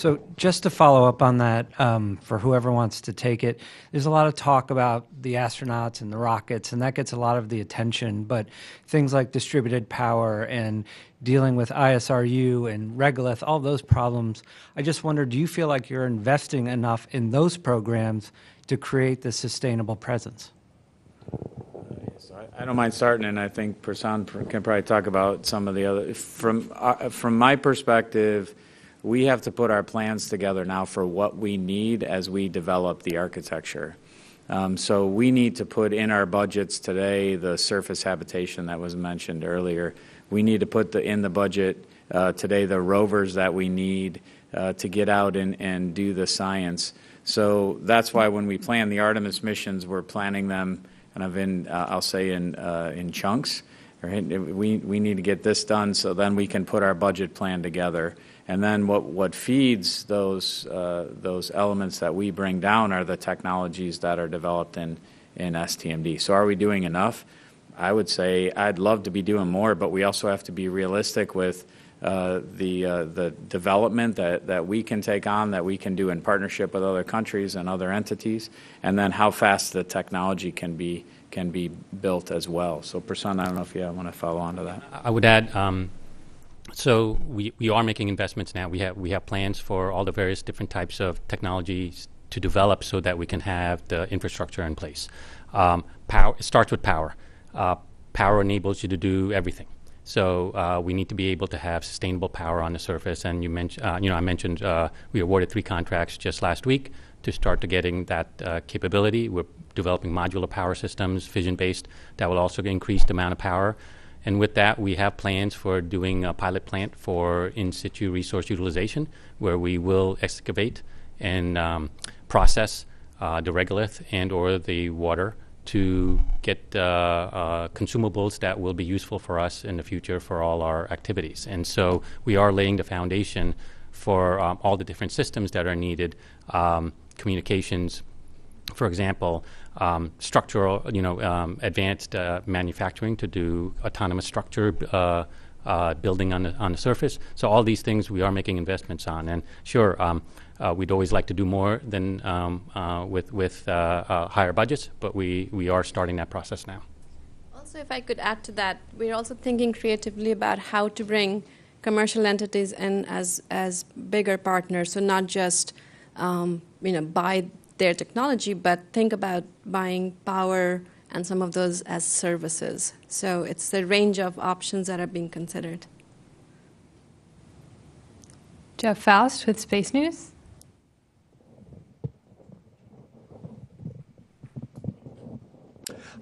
So, just to follow up on that, um, for whoever wants to take it, there's a lot of talk about the astronauts and the rockets, and that gets a lot of the attention. But things like distributed power and dealing with ISRU and regolith, all those problems, I just wonder do you feel like you're investing enough in those programs to create the sustainable presence? I, don't mind starting, and I think Prasun can probably talk about some of the other. From uh, from my perspective, we have to put our plans together now for what we need as we develop the architecture. Um, so we need to put in our budgets today the surface habitation that was mentioned earlier. We need to put the, in the budget uh, today the rovers that we need uh, to get out and, and do the science. So that's why when we plan the Artemis missions, we're planning them kind of in, uh, I'll say, in, uh, in chunks. Right? We, we need to get this done so then we can put our budget plan together. And then what, what feeds those, uh, those elements that we bring down are the technologies that are developed in, in STMD. So are we doing enough? I would say I'd love to be doing more, but we also have to be realistic with uh, the, uh, the development that, that we can take on, that we can do in partnership with other countries and other entities, and then how fast the technology can be, can be built as well. So, Prasun, I don't know if you want to follow on to that. I would add, um, so we, we are making investments now. We have we have plans for all the various different types of technologies to develop so that we can have the infrastructure in place. Um, power it starts with power. Uh, power enables you to do everything. So uh, we need to be able to have sustainable power on the surface. And you mentioned, uh, you know, I mentioned uh, we awarded three contracts just last week to start to getting that uh, capability. We're developing modular power systems, fission-based, that will also increase the amount of power. And with that, we have plans for doing a pilot plant for in situ resource utilization, where we will excavate and um, process uh, the regolith and or the water to get uh, uh, consumables that will be useful for us in the future for all our activities. And so we are laying the foundation for um, all the different systems that are needed, um, communications, for example, um, structural, you know, um, advanced uh, manufacturing to do autonomous structure uh, uh, building on the, on the surface. So all these things we are making investments on. And sure, um, uh, we'd always like to do more than um, uh, with with uh, higher budgets, but we we are starting that process now. Also, if I could add to that, we're also thinking creatively about how to bring commercial entities in as as bigger partners. So not just um, you know buy their technology, but think about buying power and some of those as services. So it's the range of options that are being considered. Jeff Faust with Space News.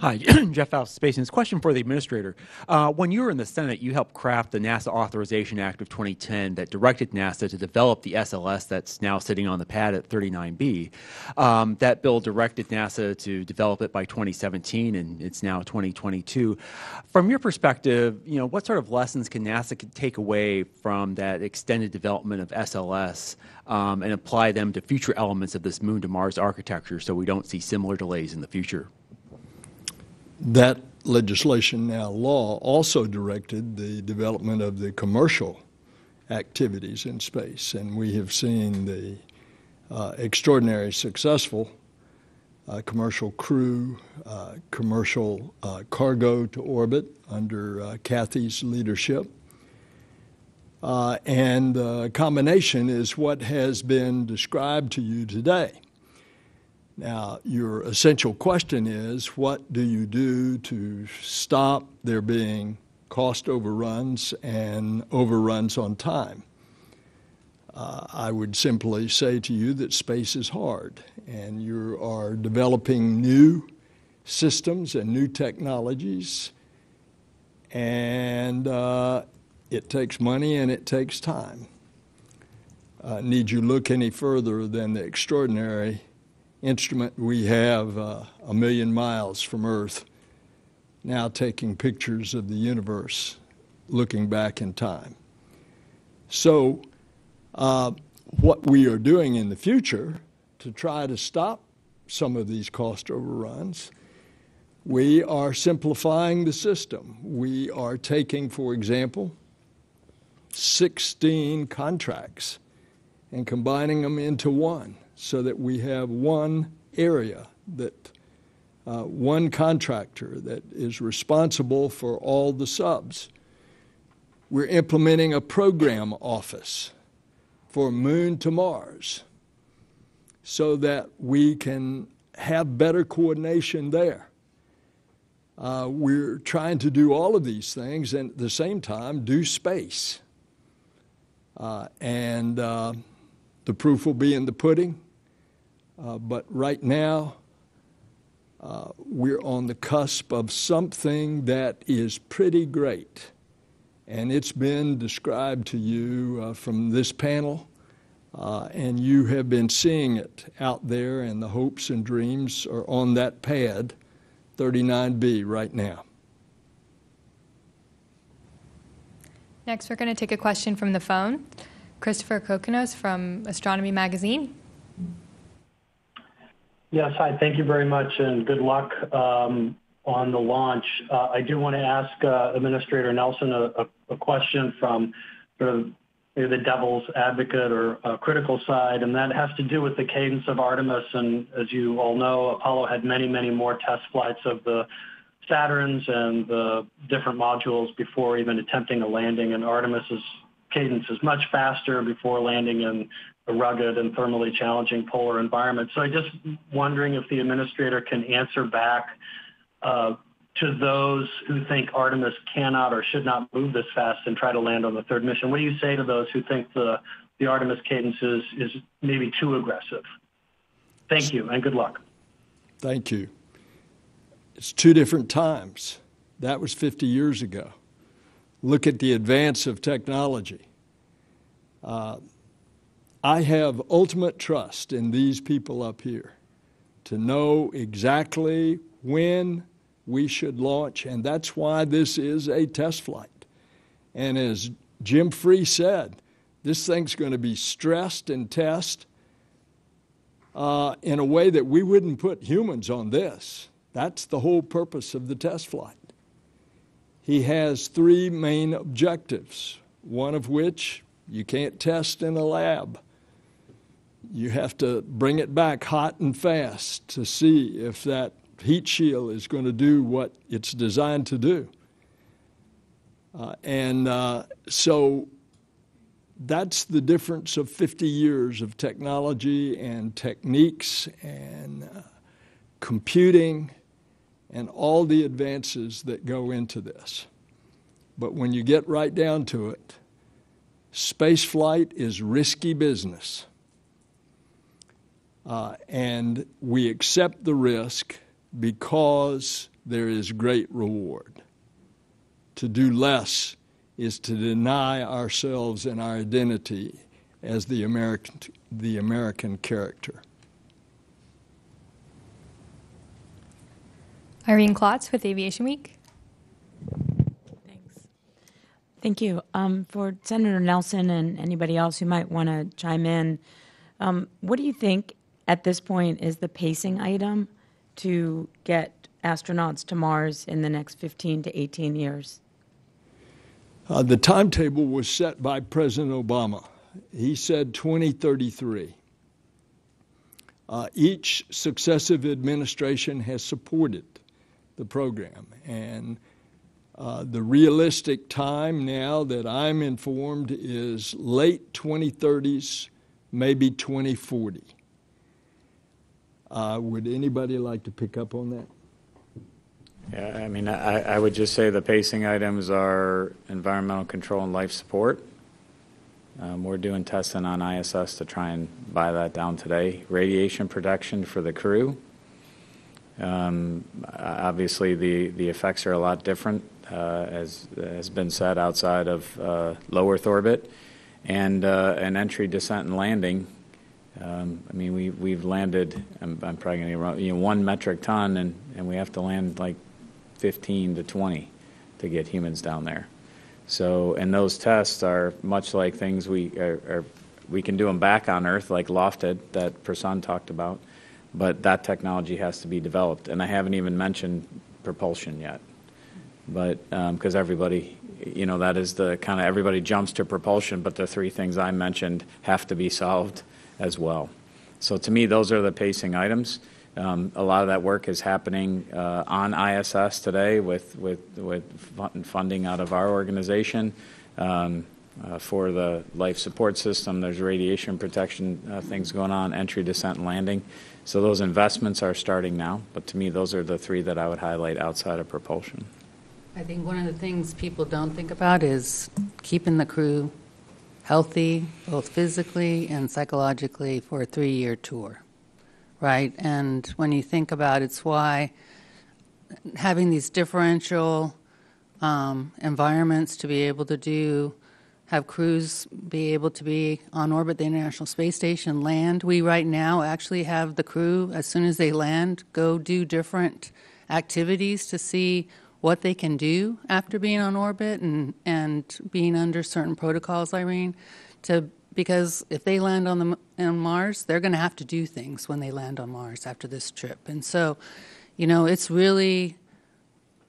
Hi, Jeff Faust, Space News. Question for the administrator. Uh, when you were in the Senate, you helped craft the NASA Authorization Act of 2010 that directed NASA to develop the SLS that's now sitting on the pad at 39B. Um, that bill directed NASA to develop it by 2017, and it's now 2022. From your perspective, you know, what sort of lessons can NASA take away from that extended development of SLS um, and apply them to future elements of this Moon to Mars architecture so we don't see similar delays in the future? That legislation, now law, also directed the development of the commercial activities in space. And we have seen the uh, extraordinary successful uh, commercial crew, uh, commercial uh, cargo to orbit under uh, Kathy's leadership. Uh, and the combination is what has been described to you today. Now, your essential question is what do you do to stop there being cost overruns and overruns on time? Uh, I would simply say to you that space is hard, and you are developing new systems and new technologies, and uh, it takes money and it takes time. Uh, need you look any further than the extraordinary instrument we have uh, a million miles from Earth, now taking pictures of the universe, looking back in time. So, uh, what we are doing in the future to try to stop some of these cost overruns, we are simplifying the system. We are taking, for example, 16 contracts and combining them into one so that we have one area that uh, one contractor that is responsible for all the subs. We're implementing a program office for Moon to Mars so that we can have better coordination there. Uh, we're trying to do all of these things and at the same time do space. Uh, and uh, the proof will be in the pudding. Uh, but right now, uh, we're on the cusp of something that is pretty great. And it's been described to you uh, from this panel, uh, and you have been seeing it out there, and the hopes and dreams are on that pad, 39B, right now. Next, we're going to take a question from the phone. Christopher Kokonos from Astronomy Magazine. Yes, hi. Thank you very much, and good luck um, on the launch. Uh, I do want to ask uh, Administrator Nelson a, question from sort of the devil's advocate or uh, critical side, and that has to do with the cadence of Artemis. And as you all know, Apollo had many, many more test flights of the Saturns and the different modules before even attempting a landing. And Artemis's cadence is much faster before landing in a rugged and thermally challenging polar environment. So I'm just wondering if the administrator can answer back uh, to those who think Artemis cannot or should not move this fast and try to land on the third mission. What do you say to those who think the, the Artemis cadence is, is maybe too aggressive? Thank you and good luck. Thank you. It's two different times. That was 50 years ago. Look at the advance of technology. Uh, I have ultimate trust in these people up here to know exactly when we should launch, and that's why this is a test flight. And as Jim Free said, this thing's going to be stressed and tested uh, in a way that we wouldn't put humans on this. That's the whole purpose of the test flight. He has three main objectives, one of which you can't test in a lab you have to bring it back hot and fast to see if that heat shield is going to do what it's designed to do. Uh, and uh, so that's the difference of 50 years of technology and techniques and uh, computing and all the advances that go into this. But when you get right down to it, space flight is risky business. Uh, and we accept the risk because there is great reward. To do less is to deny ourselves and our identity as the American, the American character. Irene Klotz with Aviation Week. Thanks. Thank you. Um, for Senator Nelson and anybody else who might want to chime in, um, what do you think at this point is the pacing item to get astronauts to Mars in the next 15 to 18 years? Uh, the timetable was set by President Obama. He said 2033. Uh, each successive administration has supported the program, and Uh, The realistic time now that I'm informed is late 2030s, maybe 2040. Uh, Would anybody like to pick up on that? Yeah, I mean, I, I would just say the pacing items are environmental control and life support. Um, we're doing testing on ISS to try and buy that down today. Radiation protection for the crew. Um, obviously, the, the effects are a lot different, uh, as has been said, outside of uh, low Earth orbit. And uh, an entry, descent, and landing. Um, I mean, we, we've landed, I'm, I'm probably going to wrong, you know, one metric ton, and, and we have to land like 15 to 20 to get humans down there. So, and those tests are much like things we are, are we can do them back on Earth, like LOFTID that Prasun talked about, but that technology has to be developed. And I haven't even mentioned propulsion yet, but because um, everybody, you know, that is the kind of everybody jumps to propulsion, but the three things I mentioned have to be solved as well. So to me, those are the pacing items. Um, a lot of that work is happening uh, on ISS today with, with, with funding out of our organization. Um, uh, for the life support system, there's radiation protection uh, things going on, entry, descent, and landing. So those investments are starting now. But to me, those are the three that I would highlight outside of propulsion. I think one of the things people don't think about is keeping the crew healthy, both physically and psychologically, for a three year tour right? And when you think about it, it's why having these differential um, environments to be able to do, have crews be able to be on orbit, the International Space Station, land. We right now actually have the crew, as soon as they land, go do different activities to see what they can do after being on orbit and, and being under certain protocols, Irene, to because if they land on the on Mars, they're going to have to do things when they land on Mars after this trip. And so, you know, it's really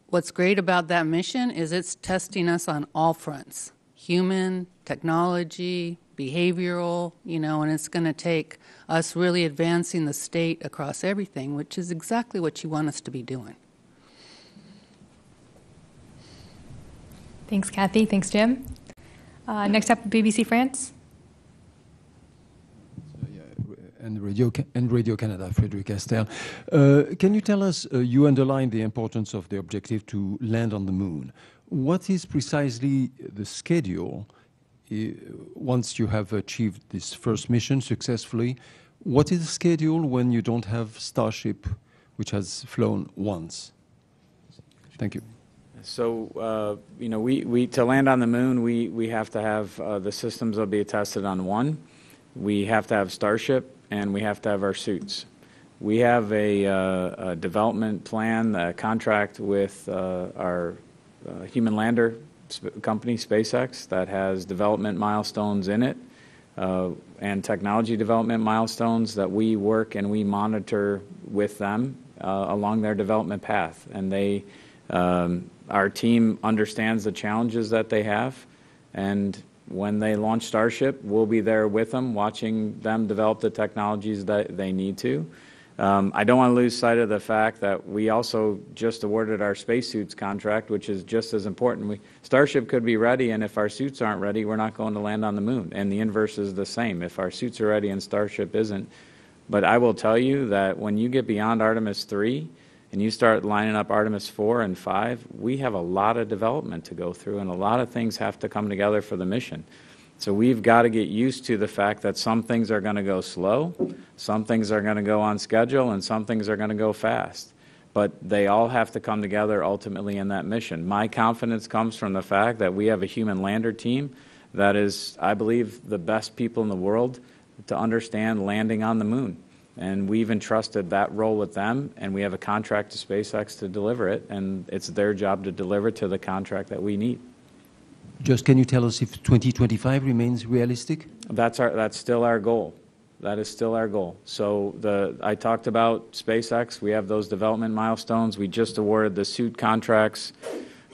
what's great about that mission is it's testing us on all fronts: human, technology, behavioral, you know, and it's going to take us really advancing the state across everything, which is exactly what you want us to be doing. Thanks, Kathy. Thanks, Jim. Uh, next up, BBC France. and Radio, and Radio Canada, Frederic Astel. Uh, can you tell us, uh, you underlined the importance of the objective to land on the moon. What is precisely the schedule uh, once you have achieved this first mission successfully? What is the schedule when you don't have Starship, which has flown once? Thank you. So, uh, you know, we, to land on the moon, we, have to have uh, the systems that'll be tested on one. We have to have Starship and we have to have our suits. We have a, uh, development plan, a contract with our human lander company, SpaceX, that has development milestones in it and technology development milestones that we work and we monitor with them along their development path. And they, um, our team understands the challenges that they have, and when they launch Starship, we'll be there with them, watching them develop the technologies that they need to. Um, I don't want to lose sight of the fact that we also just awarded our spacesuits contract, which is just as important. We, Starship could be ready, and if our suits aren't ready, we're not going to land on the moon. And the inverse is the same. If our suits are ready and Starship isn't. But I will tell you that when you get beyond Artemis 3, and you start lining up Artemis 4 and 5, we have a lot of development to go through, and a lot of things have to come together for the mission. So we've got to get used to the fact that some things are going to go slow, some things are going to go on schedule, and some things are going to go fast. But they all have to come together ultimately in that mission. My confidence comes from the fact that we have a human lander team that is, I believe, the best people in the world to understand landing on the moon and we've entrusted that role with them, and we have a contract to SpaceX to deliver it, and it's their job to deliver to the contract that we need. Just can you tell us if 2025 remains realistic? That's our that's still our goal. That is still our goal. So the I talked about SpaceX. We have those development milestones. We just awarded the suit contracts.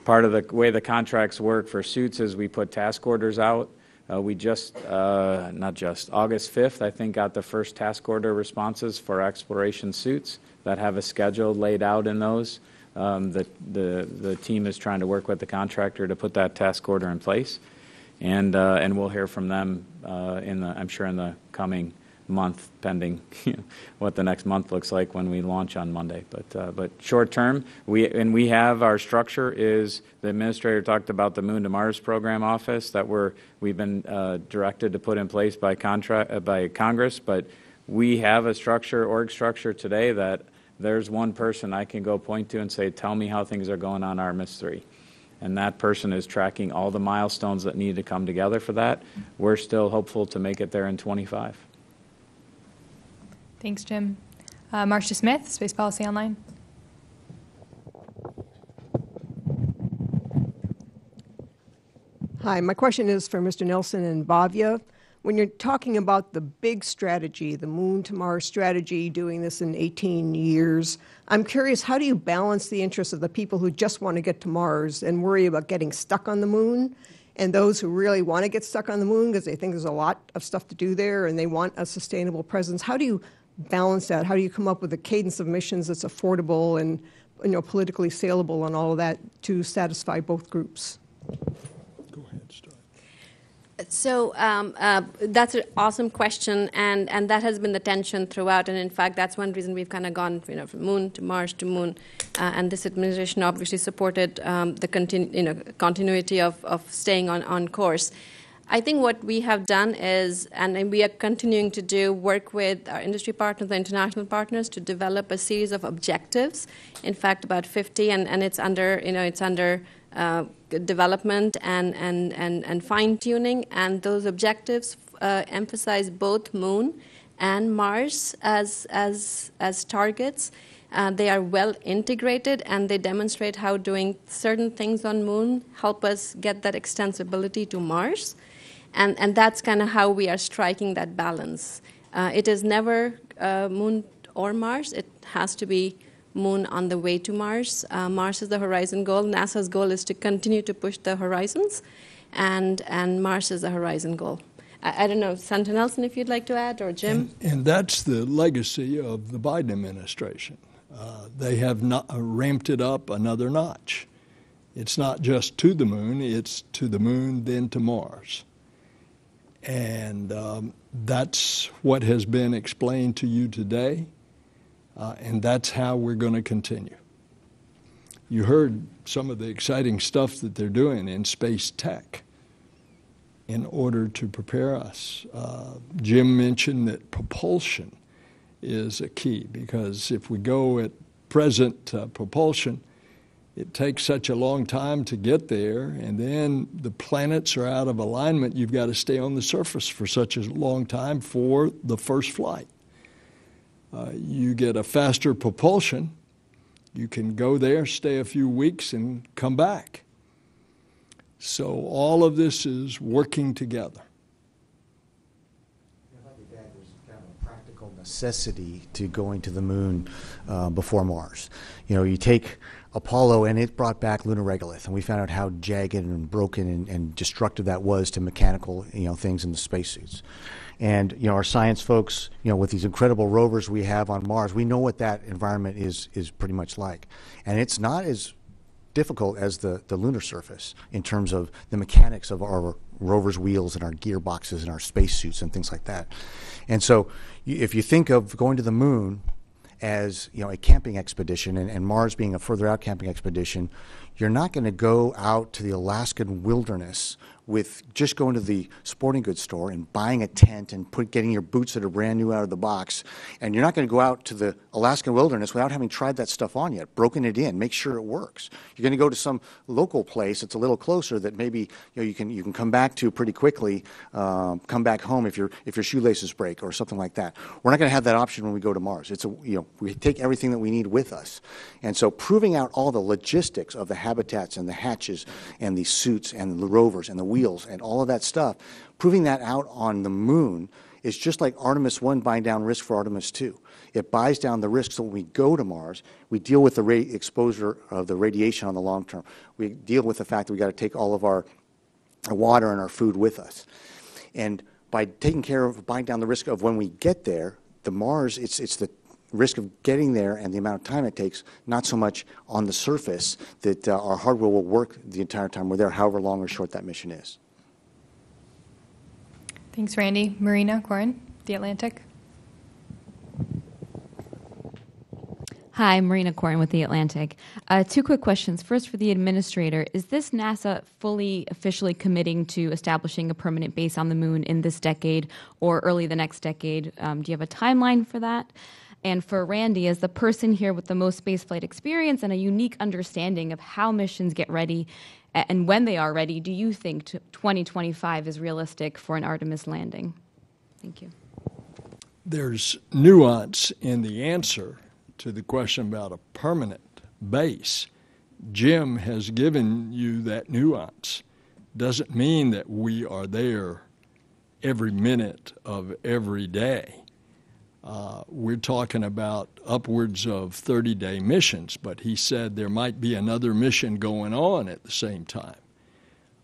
Part of the way the contracts work for suits is we put task orders out uh, we just, uh, not just, August 5th, I think, got the first task order responses for exploration suits that have a schedule laid out in those. Um, the, the, the team is trying to work with the contractor to put that task order in place. And, uh, and we'll hear from them uh, in the, I'm sure in the coming month, pending what the next month looks like when we launch on Monday. But, uh, but short term, we, and we have, our structure is, the administrator talked about the Moon to Mars program office that we're, we've been uh, directed to put in place by contract, uh, by Congress, but we have a structure, org structure today that there's one person I can go point to and say, tell me how things are going on Artemis 3. And that person is tracking all the milestones that need to come together for that. We're still hopeful to make it there in 25. Thanks, Jim. Uh, Marcia Smith, Space Policy Online. Hi, my question is for Mr. Nelson and Bhavya. When you're talking about the big strategy, the Moon to Mars strategy, doing this in 18 years, I'm curious how do you balance the interests of the people who just want to get to Mars and worry about getting stuck on the moon, and those who really want to get stuck on the moon because they think there's a lot of stuff to do there and they want a sustainable presence? How do you balance that? How do you come up with a cadence of missions that's affordable and you know politically saleable and all of that to satisfy both groups? Go ahead, start. So um, uh, that's an awesome question, and, and that has been the tension throughout. And in fact, that's one reason we've kind of gone you know, from moon to Mars to moon. Uh, and this administration obviously supported um, the continu- you know, continuity of, of staying on, on course. I think what we have done is, and we are continuing to do, work with our industry partners, the international partners, to develop a series of objectives. In fact, about 50, and, and it's under, you know, it's under uh, development and, and, and, and fine tuning. And those objectives uh, emphasize both Moon and Mars as, as, as targets. Uh, they are well integrated and they demonstrate how doing certain things on Moon help us get that extensibility to Mars. And, and that's kind of how we are striking that balance. Uh, it is never uh, Moon or Mars, it has to be Moon on the way to Mars. Uh, Mars is the horizon goal. NASA's goal is to continue to push the horizons, and, and Mars is the horizon goal. I, I don't know, Senator Nelson, if you'd like to add, or Jim? And, and that's the legacy of the Biden administration. Uh, they have not, uh, ramped it up another notch. It's not just to the moon, it's to the moon, then to Mars. And um, that's what has been explained to you today, uh, and that's how we're going to continue. You heard some of the exciting stuff that they're doing in space tech in order to prepare us. Uh, Jim mentioned that propulsion is a key because if we go at present uh, propulsion, it takes such a long time to get there, and then the planets are out of alignment. You've got to stay on the surface for such a long time for the first flight. Uh, you get a faster propulsion, you can go there, stay a few weeks, and come back. So all of this is working together. Like a practical necessity to going to the moon uh, before Mars. You know, you take Apollo and it brought back lunar regolith, and we found out how jagged and broken and, and destructive that was to mechanical, you know, things in the spacesuits. And you know, our science folks, you know, with these incredible rovers we have on Mars, we know what that environment is is pretty much like, and it's not as difficult as the, the lunar surface in terms of the mechanics of our rover's wheels and our gearboxes and our spacesuits and things like that. And so, if you think of going to the moon as you know a camping expedition and, and Mars being a further out camping expedition, you're not going to go out to the Alaskan wilderness with just going to the sporting goods store and buying a tent and put, getting your boots that are brand new out of the box. And you're not going to go out to the Alaskan wilderness without having tried that stuff on yet, broken it in, make sure it works. You're going to go to some local place that's a little closer that maybe you, know, you can you can come back to pretty quickly, um, come back home if your if your shoelaces break or something like that. We're not going to have that option when we go to Mars. It's a you know we take everything that we need with us, and so proving out all the logistics of the habitats and the hatches and the suits and the rovers and the wheels and all of that stuff, proving that out on the moon is just like Artemis 1 buying down risk for Artemis 2. It buys down the risk so when we go to Mars, we deal with the exposure of the radiation on the long term. We deal with the fact that we got to take all of our, our water and our food with us. And by taking care of buying down the risk of when we get there, the Mars, it's, it's the risk of getting there and the amount of time it takes, not so much on the surface that uh, our hardware will work the entire time we're there, however long or short that mission is. Thanks, Randy. Marina Koren, The Atlantic. Hi, Marina Koren with The Atlantic. Uh, two quick questions. First, for the administrator, is this NASA fully officially committing to establishing a permanent base on the moon in this decade or early the next decade? Um, do you have a timeline for that? And for Randy, as the person here with the most spaceflight experience and a unique understanding of how missions get ready and when they are ready, do you think 2025 is realistic for an Artemis landing? Thank you. There's nuance in the answer to the question about a permanent base. Jim has given you that nuance. Doesn't mean that we are there every minute of every day. Uh, we're talking about upwards of 30 day missions, but he said there might be another mission going on at the same time.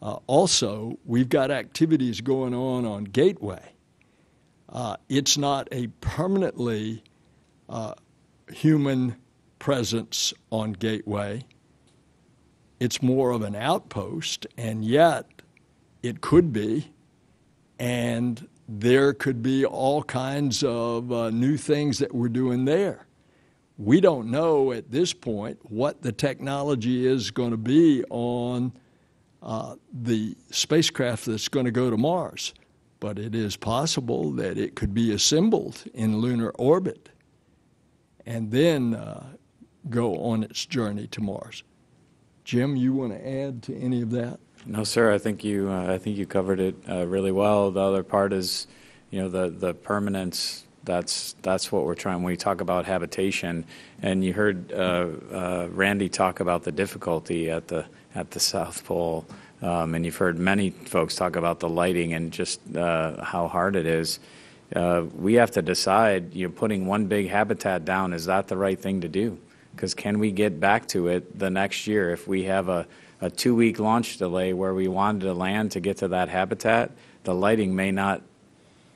Uh, also, we've got activities going on on Gateway. Uh, it's not a permanently uh, human presence on Gateway. It's more of an outpost, and yet it could be. And there could be all kinds of uh, new things that we're doing there. We don't know at this point what the technology is going to be on uh, the spacecraft that's going to go to Mars, but it is possible that it could be assembled in lunar orbit and then uh, go on its journey to Mars. Jim, you want to add to any of that? No, sir. I think you. Uh, I think you covered it uh, really well. The other part is, you know, the the permanence. That's that's what we're trying. When we talk about habitation, and you heard uh, uh Randy talk about the difficulty at the at the South Pole, um, and you've heard many folks talk about the lighting and just uh, how hard it is. Uh, we have to decide. You know, putting one big habitat down is that the right thing to do? Because can we get back to it the next year if we have a a two week launch delay where we wanted to land to get to that habitat, the lighting may not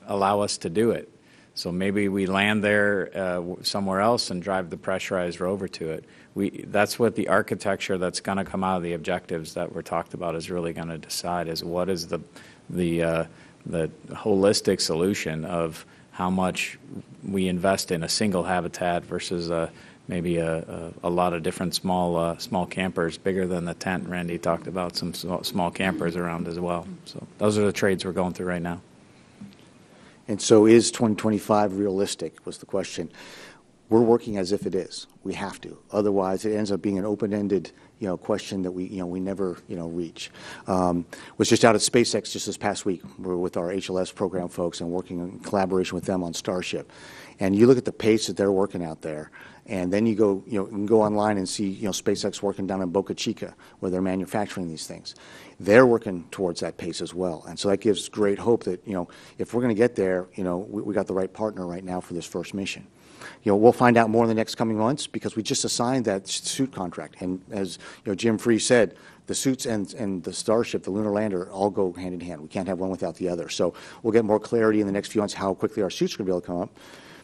allow us to do it. So maybe we land there uh, somewhere else and drive the pressurized rover to it. We, that's what the architecture that's going to come out of the objectives that were talked about is really going to decide is what is the, the, uh, the holistic solution of how much we invest in a single habitat versus a maybe a, a, a, lot of different small uh, small campers, bigger than the tent. Randy talked about some small campers around as well. So those are the trades we're going through right now. And so, is 2025 realistic? Was the question. We're working as if it is. We have to. Otherwise, it ends up being an open-ended, you know, question that we, you know, we never, you know, reach. Um, was just out at SpaceX just this past week. We're with our HLS program folks and working in collaboration with them on Starship. And you look at the pace that they're working out there. And then you go, you know, you can go online and see, you know, SpaceX working down in Boca Chica where they're manufacturing these things. They're working towards that pace as well. And so that gives great hope that, you know, if we're going to get there, you know, we, we got the right partner right now for this first mission. You know, we'll find out more in the next coming months because we just assigned that suit contract. And as, you know, Jim Free said, the suits and, and the Starship, the lunar lander, all go hand in hand. We can't have one without the other. So we'll get more clarity in the next few months how quickly our suits are going to be able to come up.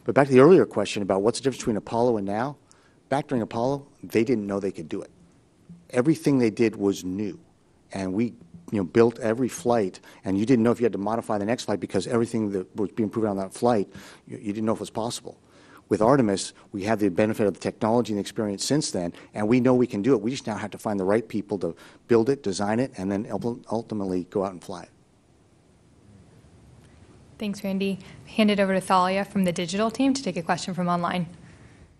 But back to the earlier question about what's the difference between Apollo and now, back during Apollo, they didn't know they could do it. Everything they did was new. And we you know, built every flight, and you didn't know if you had to modify the next flight because everything that was being proven on that flight, you, you didn't know if it was possible. With Artemis, we have the benefit of the technology and experience since then, and we know we can do it. We just now have to find the right people to build it, design it, and then ultimately go out and fly it. Thanks, Randy. Hand it over to Thalia from the digital team to take a question from online.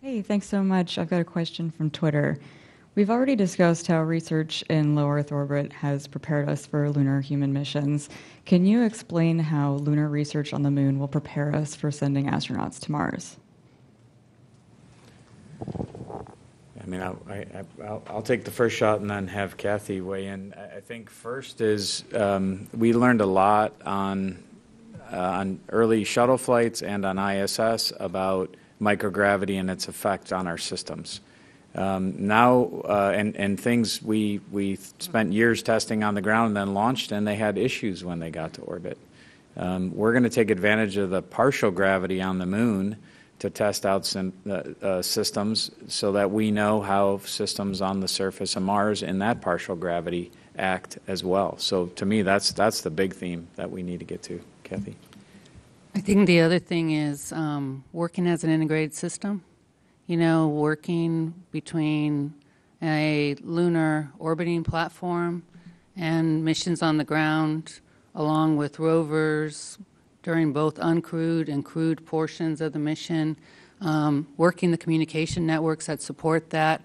Hey, thanks so much. I've got a question from Twitter. We've already discussed how research in low Earth orbit has prepared us for lunar human missions. Can you explain how lunar research on the moon will prepare us for sending astronauts to Mars? I mean, I'll, I, will I'll take the first shot and then have Kathy weigh in. I think first is um, we learned a lot on on early shuttle flights and on ISS about microgravity and its effect on our systems. Um, now, uh, and, and things we, we spent years testing on the ground and then launched, and they had issues when they got to orbit. Um, we're going to take advantage of the partial gravity on the moon to test out some, uh, uh, systems so that we know how systems on the surface of Mars in that partial gravity act as well. So to me, that's that's the big theme that we need to get to, Kathy. I think the other thing is um, working as an integrated system. You know, working between a lunar orbiting platform and missions on the ground, along with rovers during both uncrewed and crewed portions of the mission, um, working the communication networks that support that,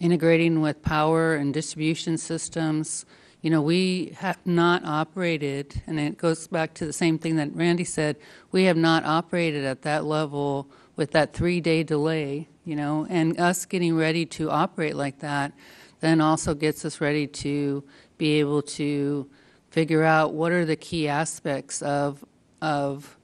integrating with power and distribution systems. You know, we have not operated, and it goes back to the same thing that Randy said, we have not operated at that level with that three day delay, you know, and us getting ready to operate like that then also gets us ready to be able to figure out what are the key aspects of, of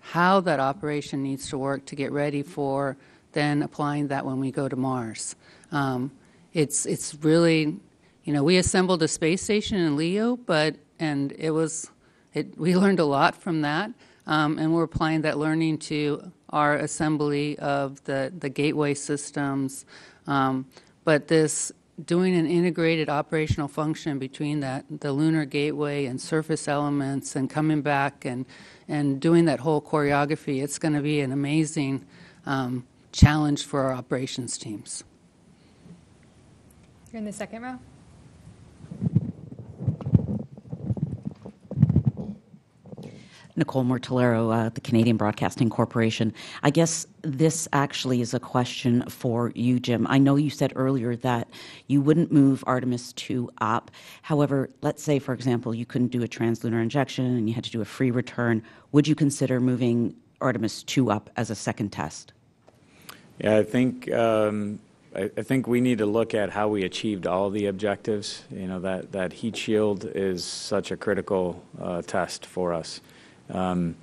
how that operation needs to work to get ready for then applying that when we go to Mars. Um, it's, it's really, you know, we assembled a space station in LEO, but, and it was, it, we learned a lot from that. Um, and we're applying that learning to our assembly of the, the gateway systems. Um, but this doing an integrated operational function between that the lunar gateway and surface elements and coming back and and doing that whole choreography it's going to be an amazing um, challenge for our operations teams You're in the second row. Nicole Mortillaro, uh, the Canadian Broadcasting Corporation. I guess this actually is a question for you, Jim. I know you said earlier that you wouldn't move Artemis 2 up. However, let's say, for example, you couldn't do a translunar injection and you had to do a free return. Would you consider moving Artemis 2 up as a second test? Yeah, I think um, I, I think we need to look at how we achieved all the objectives. You know that that heat shield is such a critical uh, test for us. Um,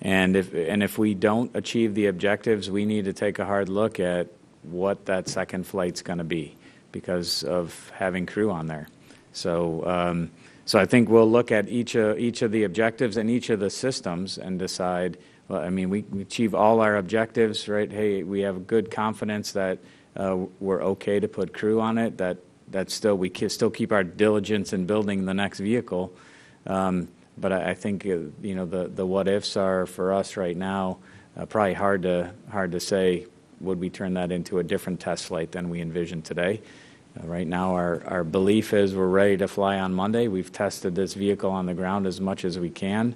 and if and if we don't achieve the objectives, we need to take a hard look at what that second flight's going to be because of having crew on there. So um, so I think we'll look at each of each of the objectives and each of the systems and decide. Well, I mean, we, we achieve all our objectives, right? Hey, we have good confidence that we're okay to put crew on it. That that still we still keep our diligence in building the next vehicle. Um, but I, I think uh, you know the the what ifs are for us right now uh, probably hard to hard to say. Would we turn that into a different test flight than we envision today? Uh, right now, our, our belief is we're ready to fly on Monday. We've tested this vehicle on the ground as much as we can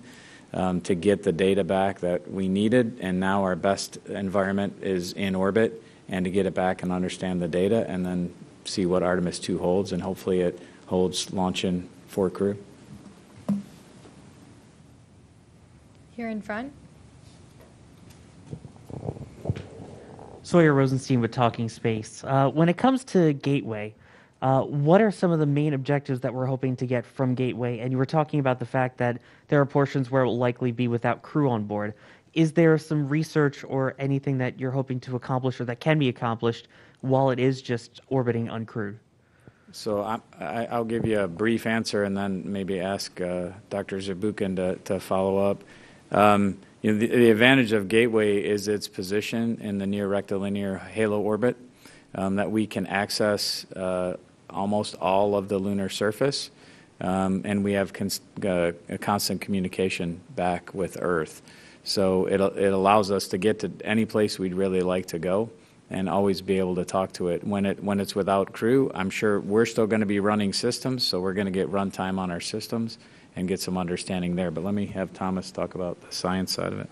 um, to get the data back that we needed, and now our best environment is in orbit and to get it back and understand the data and then see what Artemis 2 holds, and hopefully it holds launching for crew. Here in front. Sawyer Rosenstein with Talking Space. Uh, when it comes to Gateway, uh, what are some of the main objectives that we're hoping to get from Gateway? And you were talking about the fact that there are portions where it will likely be without crew on board. Is there some research or anything that you're hoping to accomplish or that can be accomplished while it is just orbiting uncrewed? So I, I, I'll give you a brief answer and then maybe ask uh, Dr. Zurbuchen to, to follow up. Um, you know, the, the, advantage of Gateway is its position in the near rectilinear halo orbit, um, that we can access uh, almost all of the lunar surface, um, and we have cons- uh, a constant communication back with Earth. So it, it allows us to get to any place we'd really like to go and always be able to talk to it. When, it, when it's without crew, I'm sure we're still going to be running systems, so we're going to get runtime on our systems and get some understanding there. But let me have Thomas talk about the science side of it.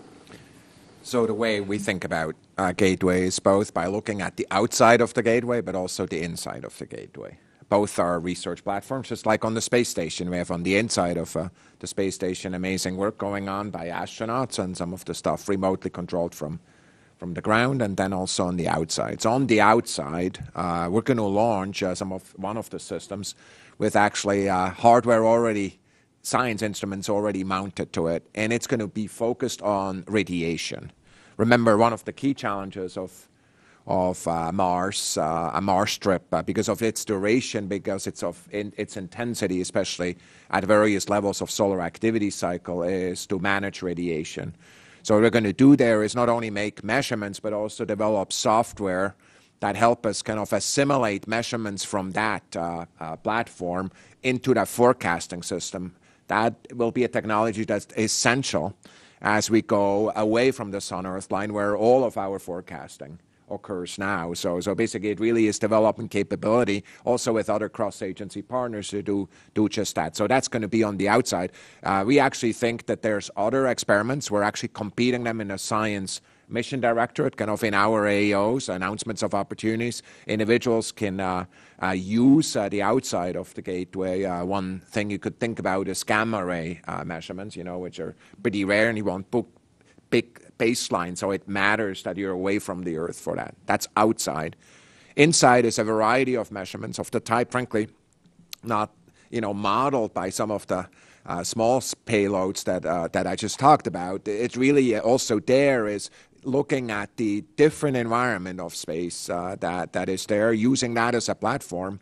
So the way we think about uh, gateway is both by looking at the outside of the gateway, but also the inside of the gateway. Both are research platforms, just like on the space station. We have on the inside of uh, the space station amazing work going on by astronauts and some of the stuff remotely controlled from from the ground, and then also on the outside. So on the outside, uh, we're going to launch uh, some of one of the systems with actually uh, hardware already science instruments already mounted to it, and it's going to be focused on radiation. Remember, one of the key challenges of of uh, Mars, uh, a Mars trip, uh, because of its duration, because it's of in, its intensity, especially at various levels of solar activity cycle, is to manage radiation. So what we're going to do there is not only make measurements, but also develop software that help us kind of assimilate measurements from that uh, uh, platform into that forecasting system. That will be a technology that's essential as we go away from the sun-Earth line, where all of our forecasting occurs now. So, so basically, it really is developing capability also with other cross-agency partners to do do just that. So that's going to be on the outside. Uh, we actually think that there's other experiments. We're actually competing them in a science mission directorate, kind of in our AOs, announcements of opportunities. Individuals can uh, uh, use the outside of the gateway. One thing you could think about is gamma ray measurements, you know, which are pretty rare, and you want book big baseline, so it matters that you're away from the Earth for that. That's outside. Inside is a variety of measurements of the type, frankly, not you know modeled by some of the uh, small payloads that uh, that I just talked about. It's really also there is looking at the different environment of space uh, that that is there, using that as a platform.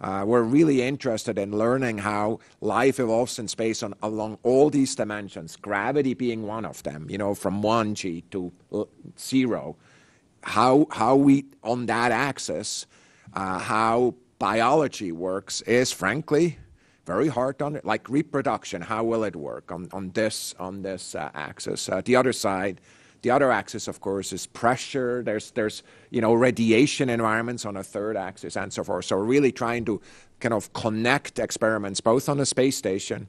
Uh, we're really interested in learning how life evolves in space on, along all these dimensions, gravity being one of them, you know, from 1g to zero. How, how we, on that axis, uh, how biology works is frankly very hard on it. Like reproduction, how will it work on, on this, on this uh, axis? Uh, the other side, the other axis, of course, is pressure. There's, there's you know, radiation environments on a third axis and so forth. So really trying to kind of connect experiments both on the space station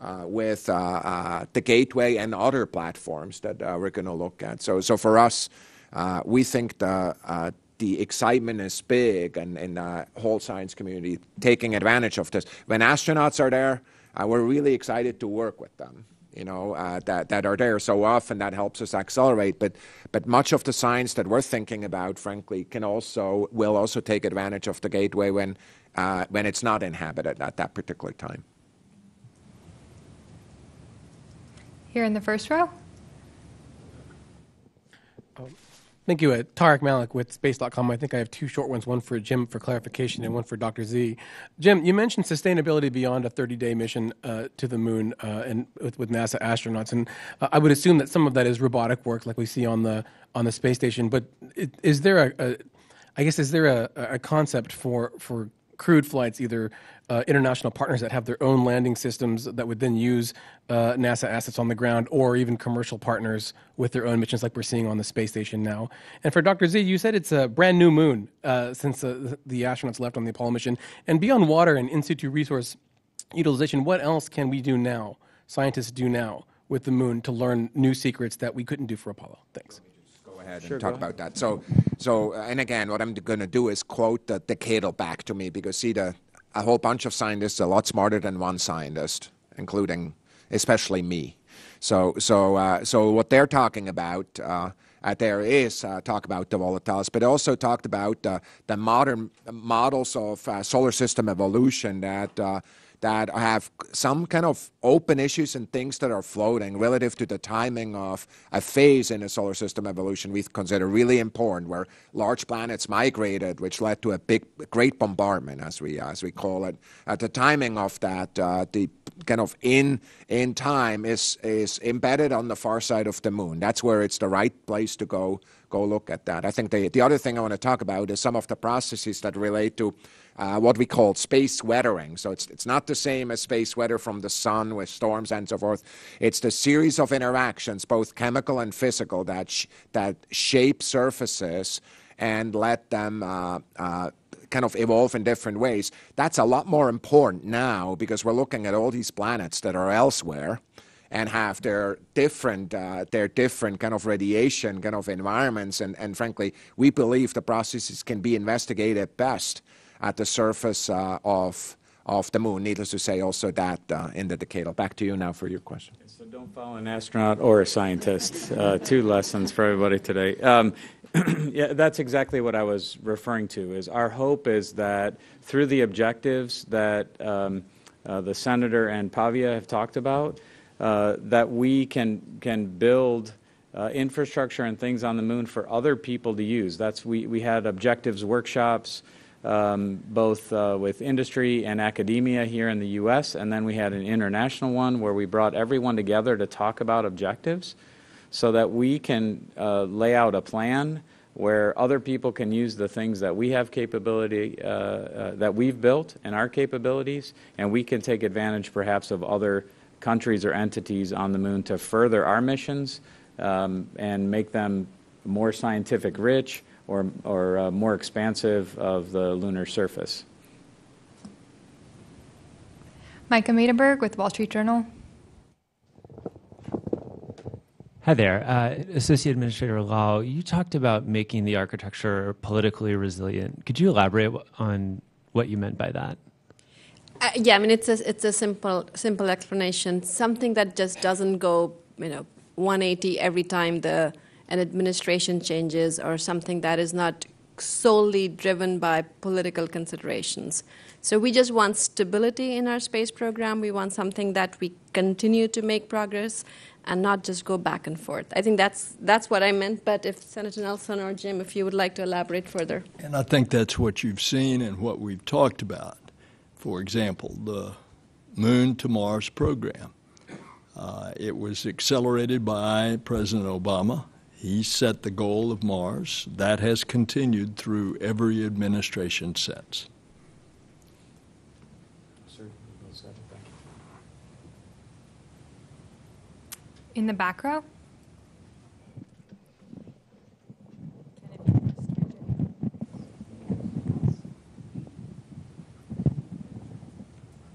uh, with uh, uh, the gateway and other platforms that uh, we're going to look at. So, so for us, uh, we think the, uh, the excitement is big and in the whole science community taking advantage of this. When astronauts are there, we're really excited to work with them you know, uh, that, that are there so often that helps us accelerate. But, but much of the science that we're thinking about, frankly, can also, will also take advantage of the gateway when, uh, when it's not inhabited at that particular time. Here in the first row. Thank you. Uh, Tariq Malik with Space.com. I think I have two short ones, one for Jim for clarification and one for Dr. Z. Jim, you mentioned sustainability beyond a 30-day mission uh, to the moon uh, and with, with, NASA astronauts, and uh, I would assume that some of that is robotic work, like we see on the on the space station. But is there a, a I guess, is there a, a concept for for crewed flights, either uh, international partners that have their own landing systems that would then use uh, NASA assets on the ground, or even commercial partners with their own missions, like we're seeing on the space station now. And for Dr. Z, you said it's a brand new moon uh, since the astronauts left on the Apollo mission. And beyond water and in situ resource utilization, what else can we do now, scientists do now, with the moon to learn new secrets that we couldn't do for Apollo? Thanks Go ahead sure, and talk about that. So, so, and again, what I'm going to do is quote the decadal back to me because see, the, a whole bunch of scientists a lot smarter than one scientist, including especially me. So, so, uh, so what they're talking about. Uh, there is uh, talk about the volatiles, but also talked about uh, the modern models of uh, solar system evolution that uh, that have some kind of open issues and things that are floating relative to the timing of a phase in a solar system evolution we consider really important, where large planets migrated, which led to a big, great bombardment, as we as we call it. At the timing of that, uh, the kind of in in time is is embedded on the far side of the moon. That's where it's the right place to go go look at that. I think the the other thing I want to talk about is some of the processes that relate to uh, what we call space weathering. So it's, it's not the same as space weather from the sun with storms and so forth. It's the series of interactions, both chemical and physical, that, sh- that shape surfaces and let them uh, uh, kind of evolve in different ways. That's a lot more important now because we're looking at all these planets that are elsewhere and have their different uh, their different kind of radiation kind of environments and, and frankly we believe the processes can be investigated best at the surface uh, of of the moon. Needless to say, also that uh, in the decadal. Back to you now for your question. So don't follow an astronaut or a scientist. Uh, two lessons for everybody today. Um, yeah, that's exactly what I was referring to. Is our hope is that through the objectives that um, uh, the senator and Bhavya have talked about, uh, that we can can build. Uh, infrastructure and things on the moon for other people to use. That's we, we had objectives workshops um, both uh, with industry and academia here in the U.S., and then we had an international one where we brought everyone together to talk about objectives. so that we can uh, lay out a plan where other people can use the things that we have capability, uh, uh, that we've built and our capabilities, and we can take advantage perhaps of other countries or entities on the moon to further our missions um, and make them more scientific rich or, or uh, more expansive of the lunar surface. Micah Maidenberg with Wall Street Journal. Hi there. Uh, Associate Administrator Lal, you talked about making the architecture politically resilient. Could you elaborate on what you meant by that? Uh, yeah, I mean it's a it's a simple simple explanation. Something that just doesn't go you know 180 every time the an administration changes, or something that is not solely driven by political considerations. So we just want stability in our space program. We want something that we continue to make progress and not just go back and forth. I think that's that's what I meant. But if Senator Nelson or Jim, if you would like to elaborate further, And I think that's what you've seen and what we've talked about. For example, the Moon to Mars program. Uh, it was accelerated by President Obama. He set the goal of Mars. That has continued through every administration since. In the back row.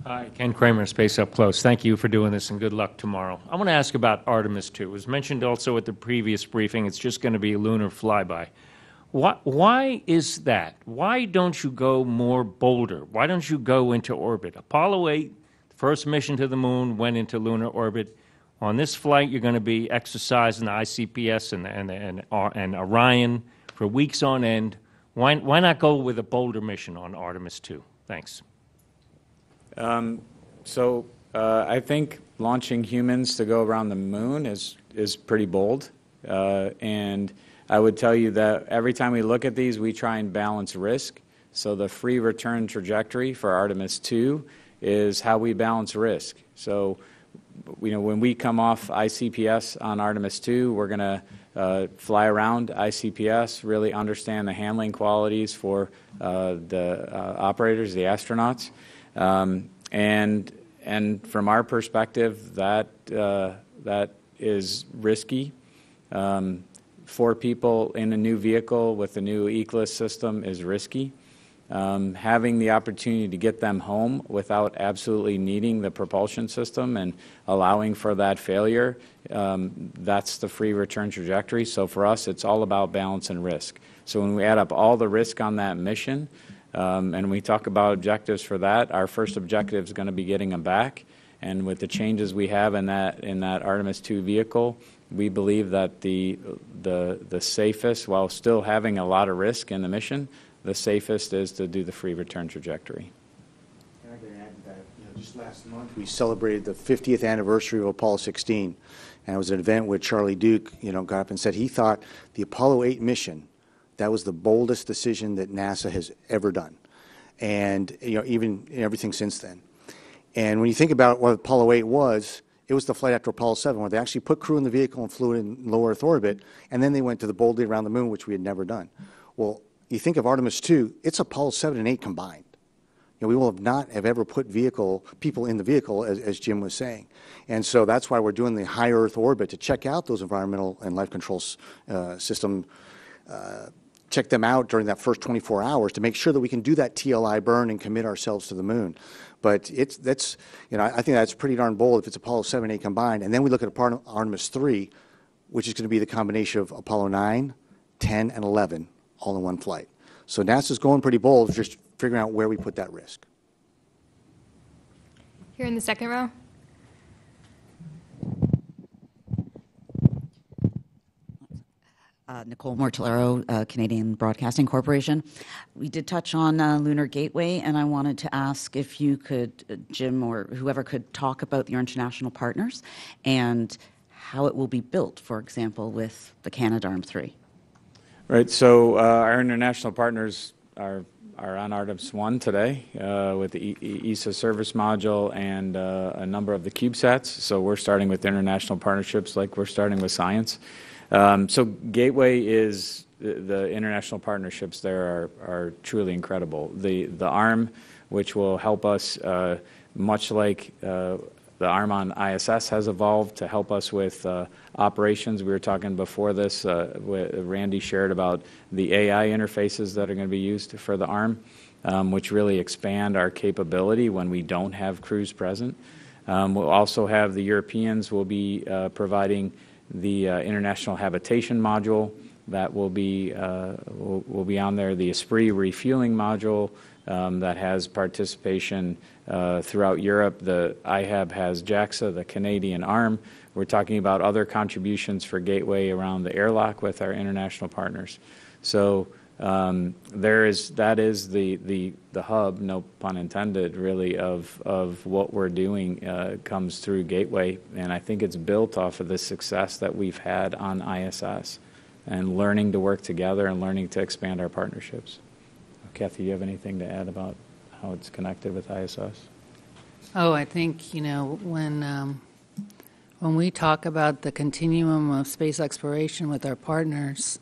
Hi, Ken Kremer, Space Up Close. Thank you for doing this and good luck tomorrow. I want to ask about Artemis 2. It was mentioned also at the previous briefing, it's just going to be a lunar flyby. Why, why is that? Why don't you go more bolder? Why don't you go into orbit? Apollo 8, first mission to the moon, went into lunar orbit. On this flight, you're going to be exercising the ICPS and, and, and, uh, and Orion for weeks on end. Why, why not go with a bolder mission on Artemis 2? Thanks. Um, so uh, I think launching humans to go around the moon is is pretty bold, uh, and I would tell you that every time we look at these, we try and balance risk. So the free return trajectory for Artemis 2 is how we balance risk. So you know when we come off ICPS on Artemis 2, we're going to uh, fly around ICPS, really understand the handling qualities for uh, the uh, operators, the astronauts. Um, and and from our perspective, that uh, that is risky. Um, four people in a new vehicle with a new ECLSS system is risky. Um, having the opportunity to get them home without absolutely needing the propulsion system and allowing for that failure, um, that's the free return trajectory. So for us, it's all about balance and risk. So when we add up all the risk on that mission, um, and we talk about objectives for that. Our first objective is going to be getting them back. And with the changes we have in that in that Artemis 2 vehicle, we believe that the the the safest, while still having a lot of risk in the mission, the safest is to do the free return trajectory. I add that? You know, just last month we celebrated the 50th anniversary of Apollo 16, and it was an event where Charlie Duke, you know, got up and said he thought the Apollo 8 mission that was the boldest decision that NASA has ever done, and you know even everything since then. And when you think about what Apollo 8 was, it was the flight after Apollo 7, where they actually put crew in the vehicle and flew it in low Earth orbit, and then they went to the boldly around the moon, which we had never done. Well, you think of Artemis 2, it's Apollo 7 and 8 combined. You know, we will have not have ever put vehicle people in the vehicle, as, as Jim was saying, and so that's why we're doing the high Earth orbit to check out those environmental and life control uh, system uh, check them out during that first 24 hours to make sure that we can do that TLI burn and commit ourselves to the moon. But it's that's you know I think that's pretty darn bold if it's Apollo 7, 8 combined, and then we look at Artemis 3, which is going to be the combination of Apollo 9, 10, and 11 all in one flight. So NASA's going pretty bold, just figuring out where we put that risk. Here in the second row. Nicole Mortillaro, uh, Canadian Broadcasting Corporation. We did touch on uh, Lunar Gateway, and I wanted to ask if you could, uh, Jim or whoever could talk about your international partners and how it will be built, for example, with the Canadarm 3. Right. So uh, our international partners are are on Artemis 1 today uh, with the ESA service module and uh, a number of the CubeSats. So we're starting with international partnerships like we're starting with science. Um, So Gateway is, the- the international partnerships there are truly incredible. The the ARM, which will help us, uh, much like uh, the ARM on ISS has evolved to help us with uh, operations. We were talking before this, uh, Randy shared about the AI interfaces that are going to be used for the ARM, um, which really expand our capability when we don't have crews present. Um, We'll also have the Europeans will be uh, providing the uh, International Habitation Module that will be, uh, will will be on there, the Esprit Refueling Module um, that has participation uh, throughout Europe. The IHAB has JAXA, the Canadian arm. We're talking about other contributions for Gateway around the airlock with our international partners. So um, there is, that is the, the, the hub, no pun intended, really, of, of what we're doing uh, comes through Gateway. And I think it's built off of the success that we've had on ISS and learning to work together and learning to expand our partnerships. Kathy, you have anything to add about how it's connected with ISS? Oh, I think, you know, when, um, when we talk about the continuum of space exploration with our partners,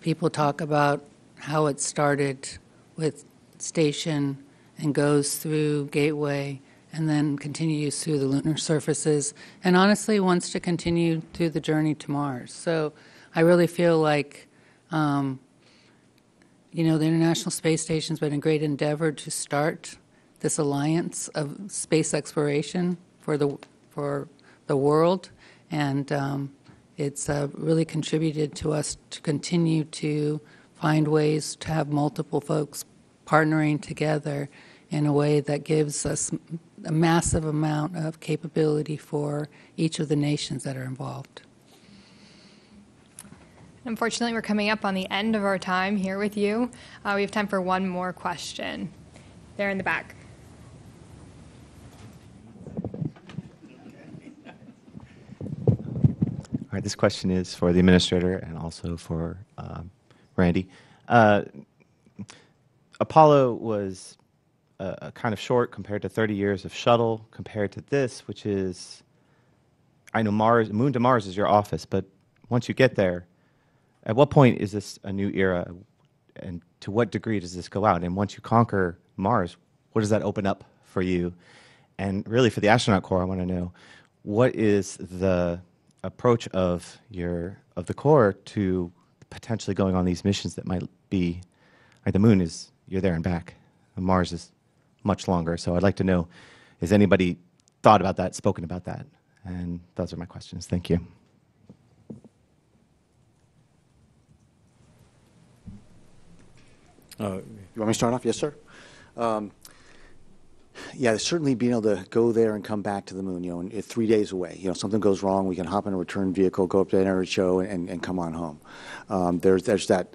people talk about how it started with Station and goes through Gateway and then continues through the lunar surfaces, and honestly wants to continue through the journey to Mars. So I really feel like, um, you know, the International Space Station's been a great endeavor to start this alliance of space exploration for the for the world, and um, it's uh, really contributed to us to continue to find ways to have multiple folks partnering together in a way that gives us a massive amount of capability for each of the nations that are involved. Unfortunately, we're coming up on the end of our time here with you. Uh, we have time for one more question. There in the back. All right, this question is for the administrator and also for um, Randy. Uh, Apollo was uh, uh, kind of short compared to 30 years of shuttle, compared to this, which is, I know Mars, Moon to Mars is your office, but once you get there, at what point is this a new era, and to what degree does this go out? And once you conquer Mars, what does that open up for you? And really, for the astronaut corps, I want to know what is the approach of your of the corps to potentially going on these missions that might be the moon is you're there and back. And mars is much longer. So i'd like to know has anybody thought about that spoken about that? And those are my questions. Thank you. You want me to start off? Yes, sir. Um, yeah, certainly being able to go there and come back to the moon, you know, in, three days away. You know, something goes wrong, we can hop in a return vehicle, go up to the show, and, and come on home. Um, there's, there's that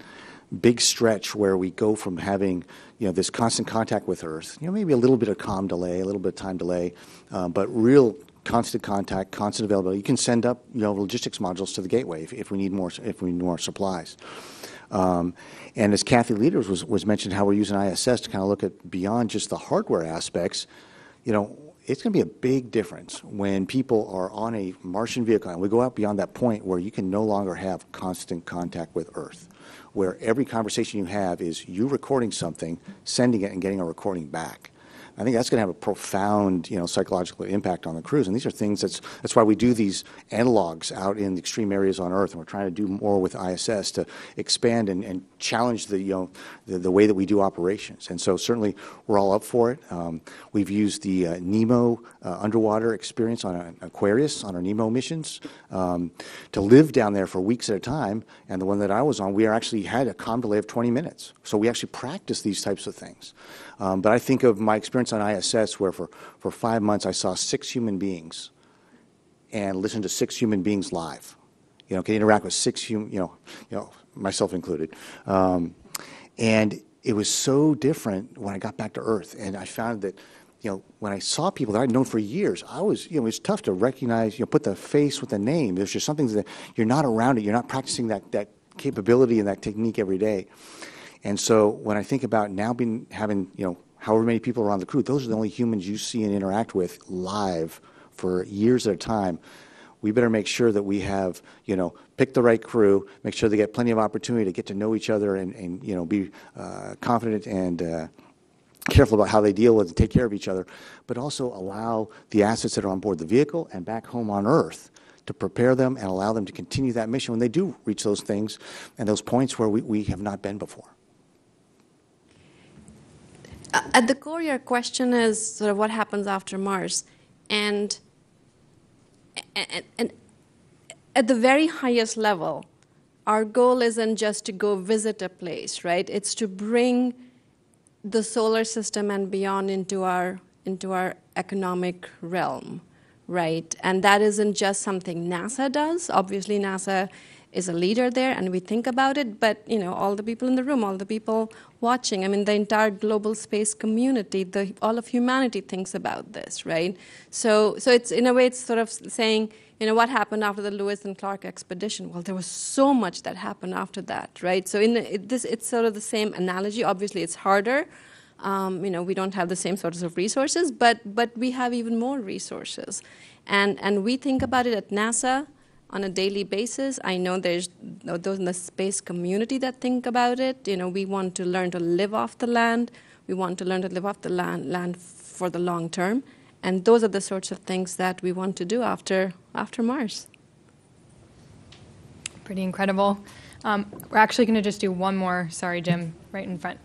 big stretch where we go from having, you know, this constant contact with Earth, you know, maybe a little bit of comm delay, a little bit of time delay, um, but real constant contact, constant availability. You can send up, you know, logistics modules to the gateway if, if we need more, if we need more supplies. Um, and as Kathy Lueders was, was mentioned, how we're using ISS to kind of look at beyond just the hardware aspects, you know, it's going to be a big difference when people are on a Martian vehicle and we go out beyond that point where you can no longer have constant contact with Earth, where every conversation you have is you recording something, sending it, and getting a recording back. I think that's going to have a profound, you know, psychological impact on the crews. And these are things that's that's why we do these analogs out in the extreme areas on Earth, and we're trying to do more with ISS to expand and, and challenge the you know the, the way that we do operations. And so certainly we're all up for it. Um, we've used the uh, NEEMO uh, underwater experience on uh, Aquarius on our NEEMO missions um, to live down there for weeks at a time. And the one that I was on, we actually had a delay of 20 minutes. So we actually practice these types of things. Um, but I think of my experience on ISS, where for, for five months I saw six human beings and listened to six human beings live. You know, can interact with six human, you know, you know, myself included. Um, and it was so different when I got back to Earth, and I found that, you know, when I saw people that I'd known for years, I was, you know, it was tough to recognize, you know, put the face with the name. There's just something that you're not around it, you're not practicing that that capability and that technique every day. And so when I think about now being having you know however many people are on the crew, those are the only humans you see and interact with live for years at a time. We better make sure that we have, you know, pick the right crew, make sure they get plenty of opportunity to get to know each other and, and you know, be uh, confident and uh, careful about how they deal with and take care of each other, but also allow the assets that are on board the vehicle and back home on Earth to prepare them and allow them to continue that mission when they do reach those things and those points where we, we have not been before. Uh, At the core, your question is sort of what happens after Mars. And, and, and at the very highest level, our goal isn't just to go visit a place, right? It's to bring the solar system and beyond into our, into our economic realm, right? And that isn't just something NASA does. Obviously, NASA is a leader there and we think about it but you know all the people in the room all the people watching i mean the entire global space community the all of humanity thinks about this right? So so it's in a way it's sort of saying you know what happened after the lewis and clark expedition? Well there was so much that happened after that right? So in the, it, this it's sort of the same analogy. Obviously it's harder. Um, you know we don't have the same sorts of resources but but we have even more resources. And and we think about it at nasa on a daily basis. I know there's those in the space community that think about it. You know, we want to learn to live off the land. We want to learn to live off the land, land for the long term. And those are the sorts of things that we want to do after, after Mars. Pretty incredible. Um, we're actually going to just do one more. Sorry, Jim, right in front.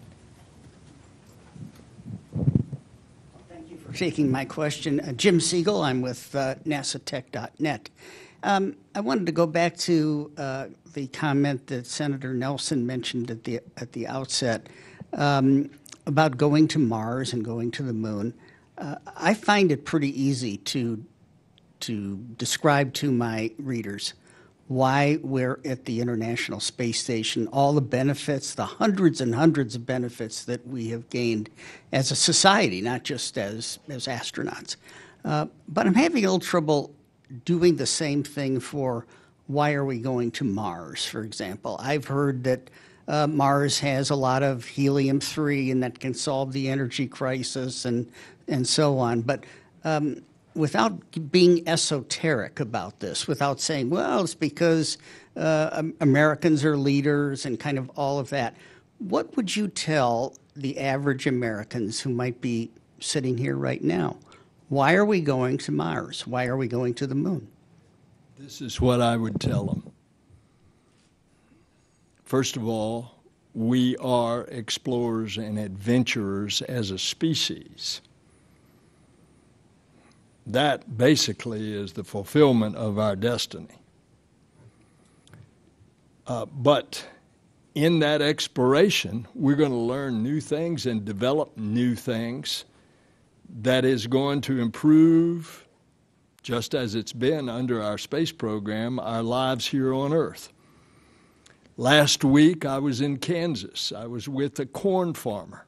Thank you for taking my question. Uh, Jim Siegel, I'm with uh, NASATech.net. Um, I wanted to go back to uh, the comment that Senator Nelson mentioned at the at the outset um, about going to Mars and going to the moon. Uh, I find it pretty easy to to describe to my readers why we're at the International Space Station, all the benefits, the hundreds and hundreds of benefits that we have gained as a society, not just as, as astronauts. Uh, but I'm having a little trouble doing the same thing for why are we going to Mars, for example. I've heard that uh, Mars has a lot of helium 3 and that can solve the energy crisis and, and so on. But um, without being esoteric about this, without saying, well, it's because uh, Americans are leaders and kind of all of that, what would you tell the average Americans who might be sitting here right now? Why are we going to Mars? Why are we going to the moon? This is what I would tell them. First of all, we are explorers and adventurers as a species. That basically is the fulfillment of our destiny. Uh, but in that exploration, we're going to learn new things and develop new things that is going to improve, just as it's been under our space program, our lives here on Earth. Last week, I was in Kansas. I was with a corn farmer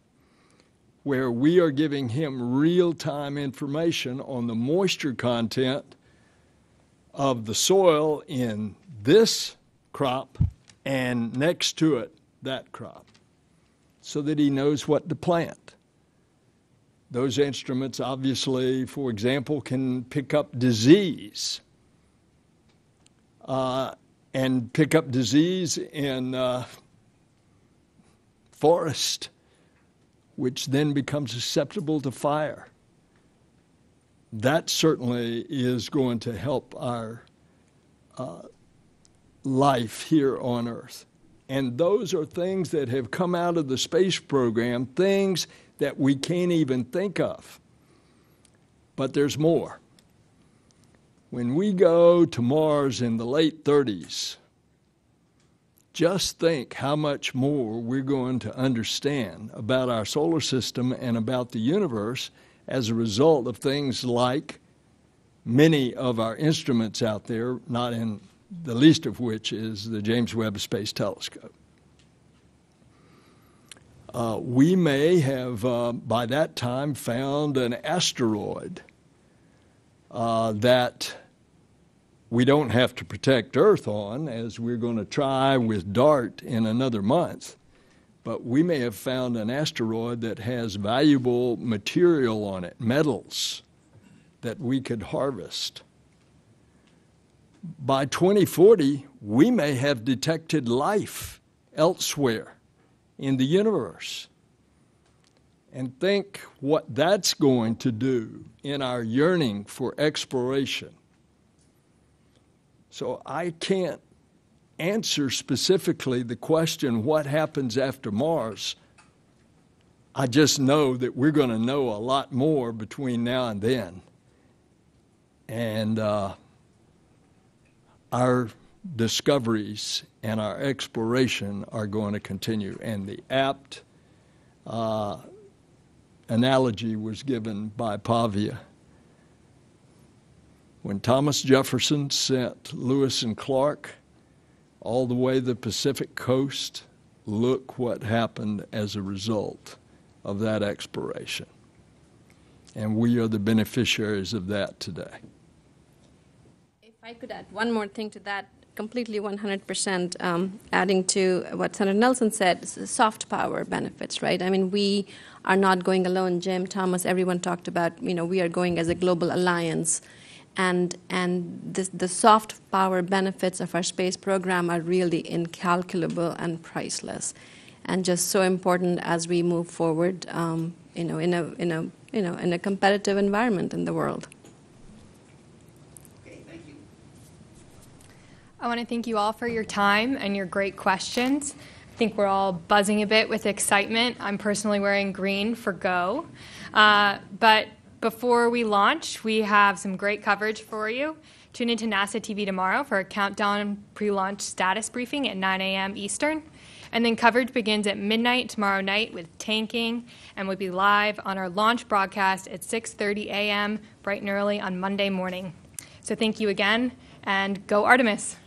where we are giving him real time information on the moisture content of the soil in this crop and next to it, that crop, so that he knows what to plant. Those instruments, obviously, for example, can pick up disease uh, and pick up disease in uh, forest which then becomes susceptible to fire. That certainly is going to help our uh, life here on Earth. And those are things that have come out of the space program, things that we can't even think of. But there's more. When we go to Mars in the late 30s, just think how much more we're going to understand about our solar system and about the universe as a result of things like many of our instruments out there, not in the least of which is the James Webb Space Telescope. Uh, we may have, uh, by that time, found an asteroid uh, that we don't have to protect Earth on, as we're going to try with DART in another month. but we may have found an asteroid that has valuable material on it, metals, that we could harvest. By 2040, we may have detected life elsewhere in the universe. And think what that's going to do in our yearning for exploration. So I can't answer specifically the question, what happens after Mars? I just know that we're going to know a lot more between now and then. And uh, our discoveries and our exploration are going to continue. And the apt uh, analogy was given by Bhavya. When Thomas Jefferson sent Lewis and Clark all the way the Pacific coast, look what happened as a result of that exploration. And we are the beneficiaries of that today. If I could add one more thing to that, completely 100% um, adding to what Senator Nelson said, soft power benefits, right? I mean, we are not going alone. Jim, Thomas, everyone talked about, you know, we are going as a global alliance and and the, the soft power benefits of our space program are really incalculable and priceless, and just so important as we move forward, um, you know, in a in a you know in a competitive environment in the world. I want to thank you all for your time and your great questions. I think we're all buzzing a bit with excitement. I'm personally wearing green for go, uh, but before we launch, we have some great coverage for you. Tune into NASA TV tomorrow for a countdown pre launch status briefing at 9 a.m. Eastern. And then coverage begins at midnight tomorrow night with tanking and will be live on our launch broadcast at 6:30 a.m. bright and early on Monday morning. So thank you again and go Artemis.